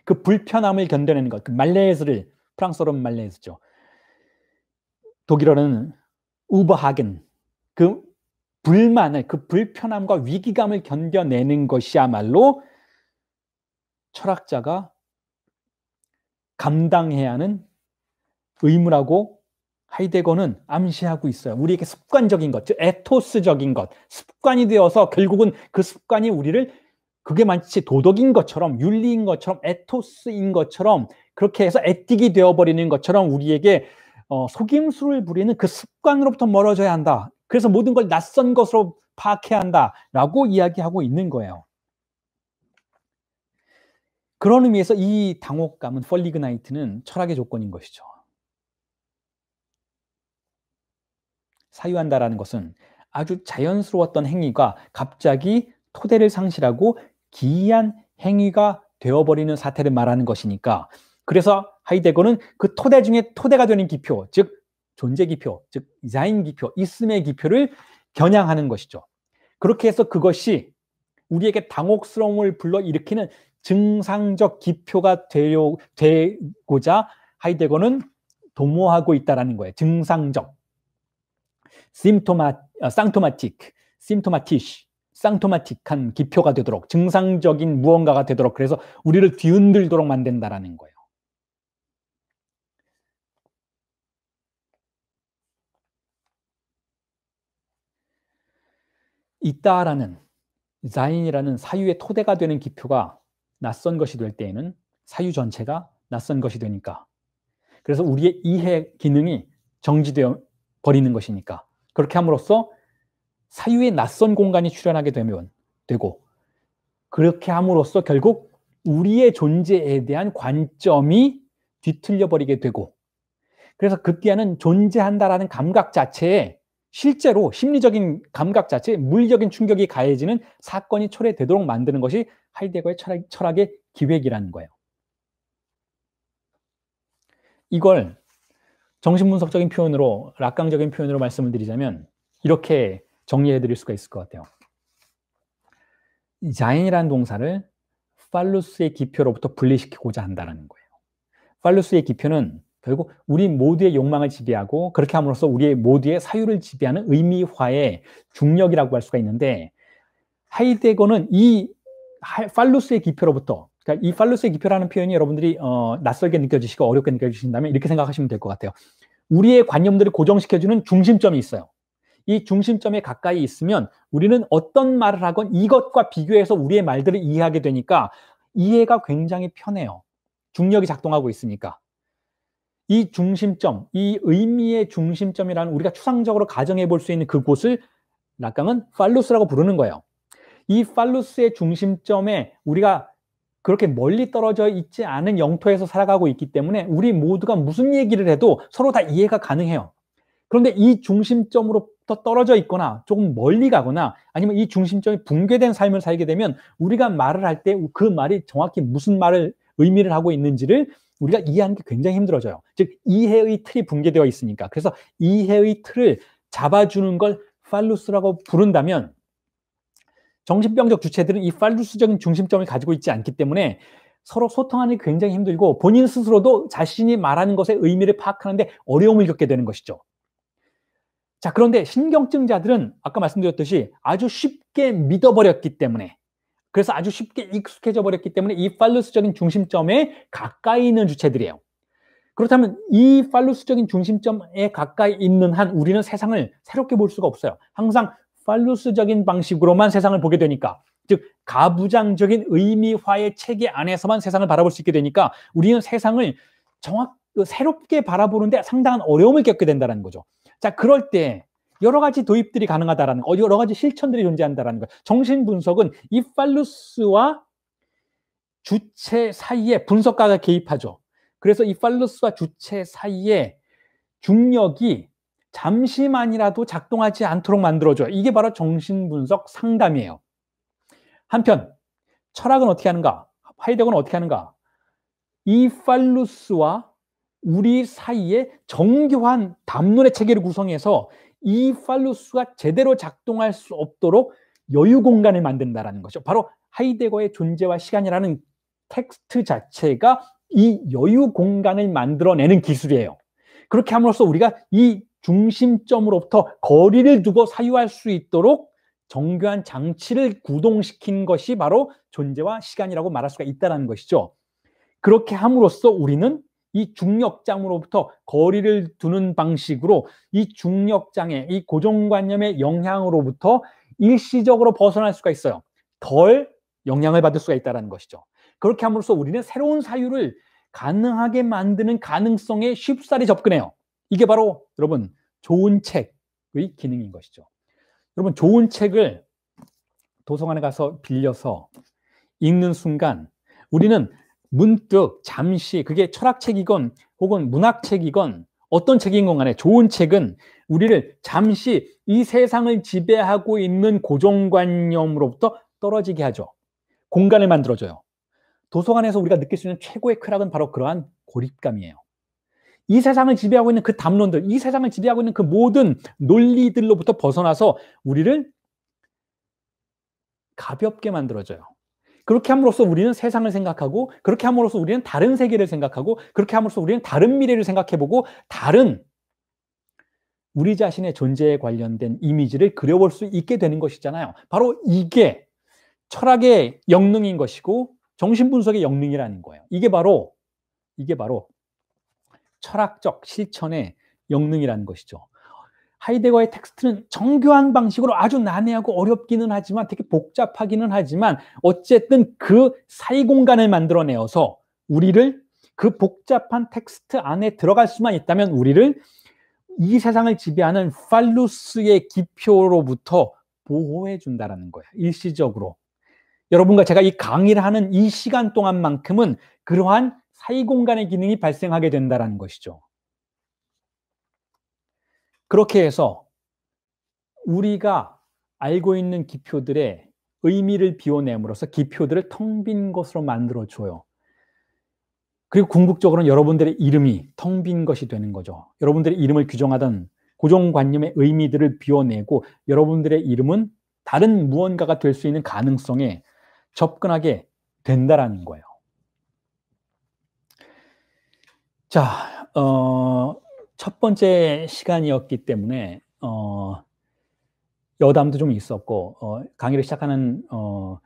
그 불편함을 견뎌내는 것. 그 말레즈를 프랑스어로 말레즈죠. 독일어는 우버하겐. 그 불만을 그 불편함과 위기감을 견뎌내는 것이야말로 철학자가 감당해야 하는 의무라고 하이데거는 암시하고 있어요. 우리에게 습관적인 것, 즉 에토스적인 것, 습관이 되어서 결국은 그 습관이 우리를 그게 마치 도덕인 것처럼 윤리인 것처럼 에토스인 것처럼 그렇게 해서 에틱이 되어버리는 것처럼 우리에게 어, 속임수를 부리는 그 습관으로부터 멀어져야 한다. 그래서 모든 걸 낯선 것으로 파악해야 한다라고 이야기하고 있는 거예요. 그런 의미에서 이 당혹감은 펄리그나이트는 철학의 조건인 것이죠. 사유한다라는 것은 아주 자연스러웠던 행위가 갑자기 토대를 상실하고 기이한 행위가 되어버리는 사태를 말하는 것이니까 그래서 하이데거는 그 토대 중에 토대가 되는 기표, 즉 존재 기표, 즉 자인 기표, 있음의 기표를 겨냥하는 것이죠. 그렇게 해서 그것이 우리에게 당혹스러움을 불러일으키는 증상적 기표가 되려, 되고자 하이데거는 도모하고 있다라는 거예요. 증상적. 심토마, 어, 쌍토마틱, 심토마티시, 쌍토마틱한 기표가 되도록 증상적인 무언가가 되도록 그래서 우리를 뒤흔들도록 만든다라는 거예요. 있다라는 자인이라는 사유의 토대가 되는 기표가 낯선 것이 될 때에는 사유 전체가 낯선 것이 되니까. 그래서 우리의 이해 기능이 정지되어 버리는 것이니까. 그렇게 함으로써 사유의 낯선 공간이 출현하게 되면 되고 그렇게 함으로써 결국 우리의 존재에 대한 관점이 뒤틀려 버리게 되고 그래서 그때는 존재한다라는 감각 자체에 실제로 심리적인 감각 자체에 물리적인 충격이 가해지는 사건이 초래되도록 만드는 것이 하이데거의 철학, 철학 의 기획이라는 거예요. 이걸 정신분석적인 표현으로 락강적인 표현으로 말씀을 드리자면 이렇게 정리해 드릴 수가 있을 것 같아요. 자인이라는 동사를 팔루스의 기표로부터 분리시키고자 한다는 거예요. 팔루스의 기표는 결국 우리 모두의 욕망을 지배하고 그렇게 함으로써 우리의 모두의 사유를 지배하는 의미화의 중력이라고 할 수가 있는데 하이데거는 이 팔루스의 기표로부터 그러니까 이 팔루스의 기표라는 표현이 여러분들이 어, 낯설게 느껴지시고 어렵게 느껴지신다면 이렇게 생각하시면 될 것 같아요. 우리의 관념들을 고정시켜주는 중심점이 있어요. 이 중심점에 가까이 있으면 우리는 어떤 말을 하건 이것과 비교해서 우리의 말들을 이해하게 되니까 이해가 굉장히 편해요. 중력이 작동하고 있으니까. 이 중심점, 이 의미의 중심점이라는 우리가 추상적으로 가정해 볼 수 있는 그곳을 락강은 팔루스라고 부르는 거예요. 이 팔루스의 중심점에 우리가 그렇게 멀리 떨어져 있지 않은 영토에서 살아가고 있기 때문에 우리 모두가 무슨 얘기를 해도 서로 다 이해가 가능해요. 그런데 이 중심점으로부터 떨어져 있거나 조금 멀리 가거나 아니면 이 중심점이 붕괴된 삶을 살게 되면 우리가 말을 할 때 그 말이 정확히 무슨 말을 의미를 하고 있는지를 우리가 이해하는 게 굉장히 힘들어져요. 즉 이해의 틀이 붕괴되어 있으니까. 그래서 이해의 틀을 잡아주는 걸 팔루스라고 부른다면 정신병적 주체들은 이 팔루스적인 중심점을 가지고 있지 않기 때문에 서로 소통하는 게 굉장히 힘들고 본인 스스로도 자신이 말하는 것의 의미를 파악하는데 어려움을 겪게 되는 것이죠. 자, 그런데 신경증자들은 아까 말씀드렸듯이 아주 쉽게 믿어버렸기 때문에 그래서 아주 쉽게 익숙해져 버렸기 때문에 이 팔루스적인 중심점에 가까이 있는 주체들이에요. 그렇다면 이 팔루스적인 중심점에 가까이 있는 한 우리는 세상을 새롭게 볼 수가 없어요. 항상 팔루스적인 방식으로만 세상을 보게 되니까 즉 가부장적인 의미화의 체계 안에서만 세상을 바라볼 수 있게 되니까 우리는 세상을 정확 그 새롭게 바라보는데 상당한 어려움을 겪게 된다는 거죠. 자, 그럴 때 여러 가지 도입들이 가능하다라는 거, 여러 가지 실천들이 존재한다라는 거. 정신 분석은 이 팔루스와 주체 사이에 분석가가 개입하죠. 그래서 이 팔루스와 주체 사이에 중력이 잠시만이라도 작동하지 않도록 만들어줘요. 이게 바로 정신분석 상담이에요. 한편 철학은 어떻게 하는가? 하이데거는 어떻게 하는가? 이 팔루스와 우리 사이에 정교한 담론의 체계를 구성해서 이 팔루스가 제대로 작동할 수 없도록 여유 공간을 만든다라는 거죠. 바로 하이데거의 존재와 시간이라는 텍스트 자체가 이 여유 공간을 만들어내는 기술이에요. 그렇게 함으로써 우리가 이 중심점으로부터 거리를 두고 사유할 수 있도록 정교한 장치를 구동시킨 것이 바로 존재와 시간이라고 말할 수가 있다는 것이죠. 그렇게 함으로써 우리는 이 중력장으로부터 거리를 두는 방식으로 이 중력장의 이 고정관념의 영향으로부터 일시적으로 벗어날 수가 있어요. 덜 영향을 받을 수가 있다는 것이죠. 그렇게 함으로써 우리는 새로운 사유를 가능하게 만드는 가능성에 쉽사리 접근해요. 이게 바로 여러분 좋은 책의 기능인 것이죠. 여러분 좋은 책을 도서관에 가서 빌려서 읽는 순간 우리는 문득 잠시 그게 철학책이건 혹은 문학책이건 어떤 책인 건 간에 좋은 책은 우리를 잠시 이 세상을 지배하고 있는 고정관념으로부터 떨어지게 하죠. 공간을 만들어줘요. 도서관에서 우리가 느낄 수 있는 최고의 쾌락은 바로 그러한 고립감이에요. 이 세상을 지배하고 있는 그 담론들, 이 세상을 지배하고 있는 그 모든 논리들로부터 벗어나서 우리를 가볍게 만들어줘요. 그렇게 함으로써 우리는 세상을 생각하고, 그렇게 함으로써 우리는 다른 세계를 생각하고, 그렇게 함으로써 우리는 다른 미래를 생각해보고, 다른 우리 자신의 존재에 관련된 이미지를 그려볼 수 있게 되는 것이잖아요. 바로 이게 철학의 영능인 것이고, 정신분석의 영능이라는 거예요. 이게 바로, 이게 바로 철학적 실천의 영능이라는 것이죠. 하이데거의 텍스트는 정교한 방식으로 아주 난해하고 어렵기는 하지만 되게 복잡하기는 하지만 어쨌든 그 사이 공간을 만들어내어서 우리를 그 복잡한 텍스트 안에 들어갈 수만 있다면 우리를 이 세상을 지배하는 팔루스의 기표로부터 보호해 준다라는 거예요. 일시적으로. 여러분과 제가 이 강의를 하는 이 시간 동안만큼은 그러한 사이 공간의 기능이 발생하게 된다는 것이죠. 그렇게 해서 우리가 알고 있는 기표들의 의미를 비워냄으로써 기표들을 텅 빈 것으로 만들어 줘요. 그리고 궁극적으로는 여러분들의 이름이 텅 빈 것이 되는 거죠. 여러분들의 이름을 규정하던 고정관념의 의미들을 비워내고 여러분들의 이름은 다른 무언가가 될 수 있는 가능성에 접근하게 된다라는 거예요. 자, 어, 첫 번째 시간이었기 때문에 어, 여담도 좀 있었고 어, 강의를 시작하는 어,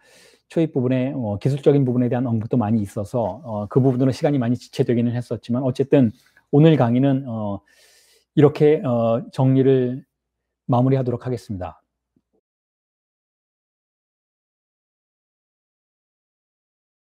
초입 부분에 어, 기술적인 부분에 대한 언급도 많이 있어서 어, 그 부분으로 시간이 많이 지체되기는 했었지만 어쨌든 오늘 강의는 어, 이렇게 어, 정리를 마무리하도록 하겠습니다.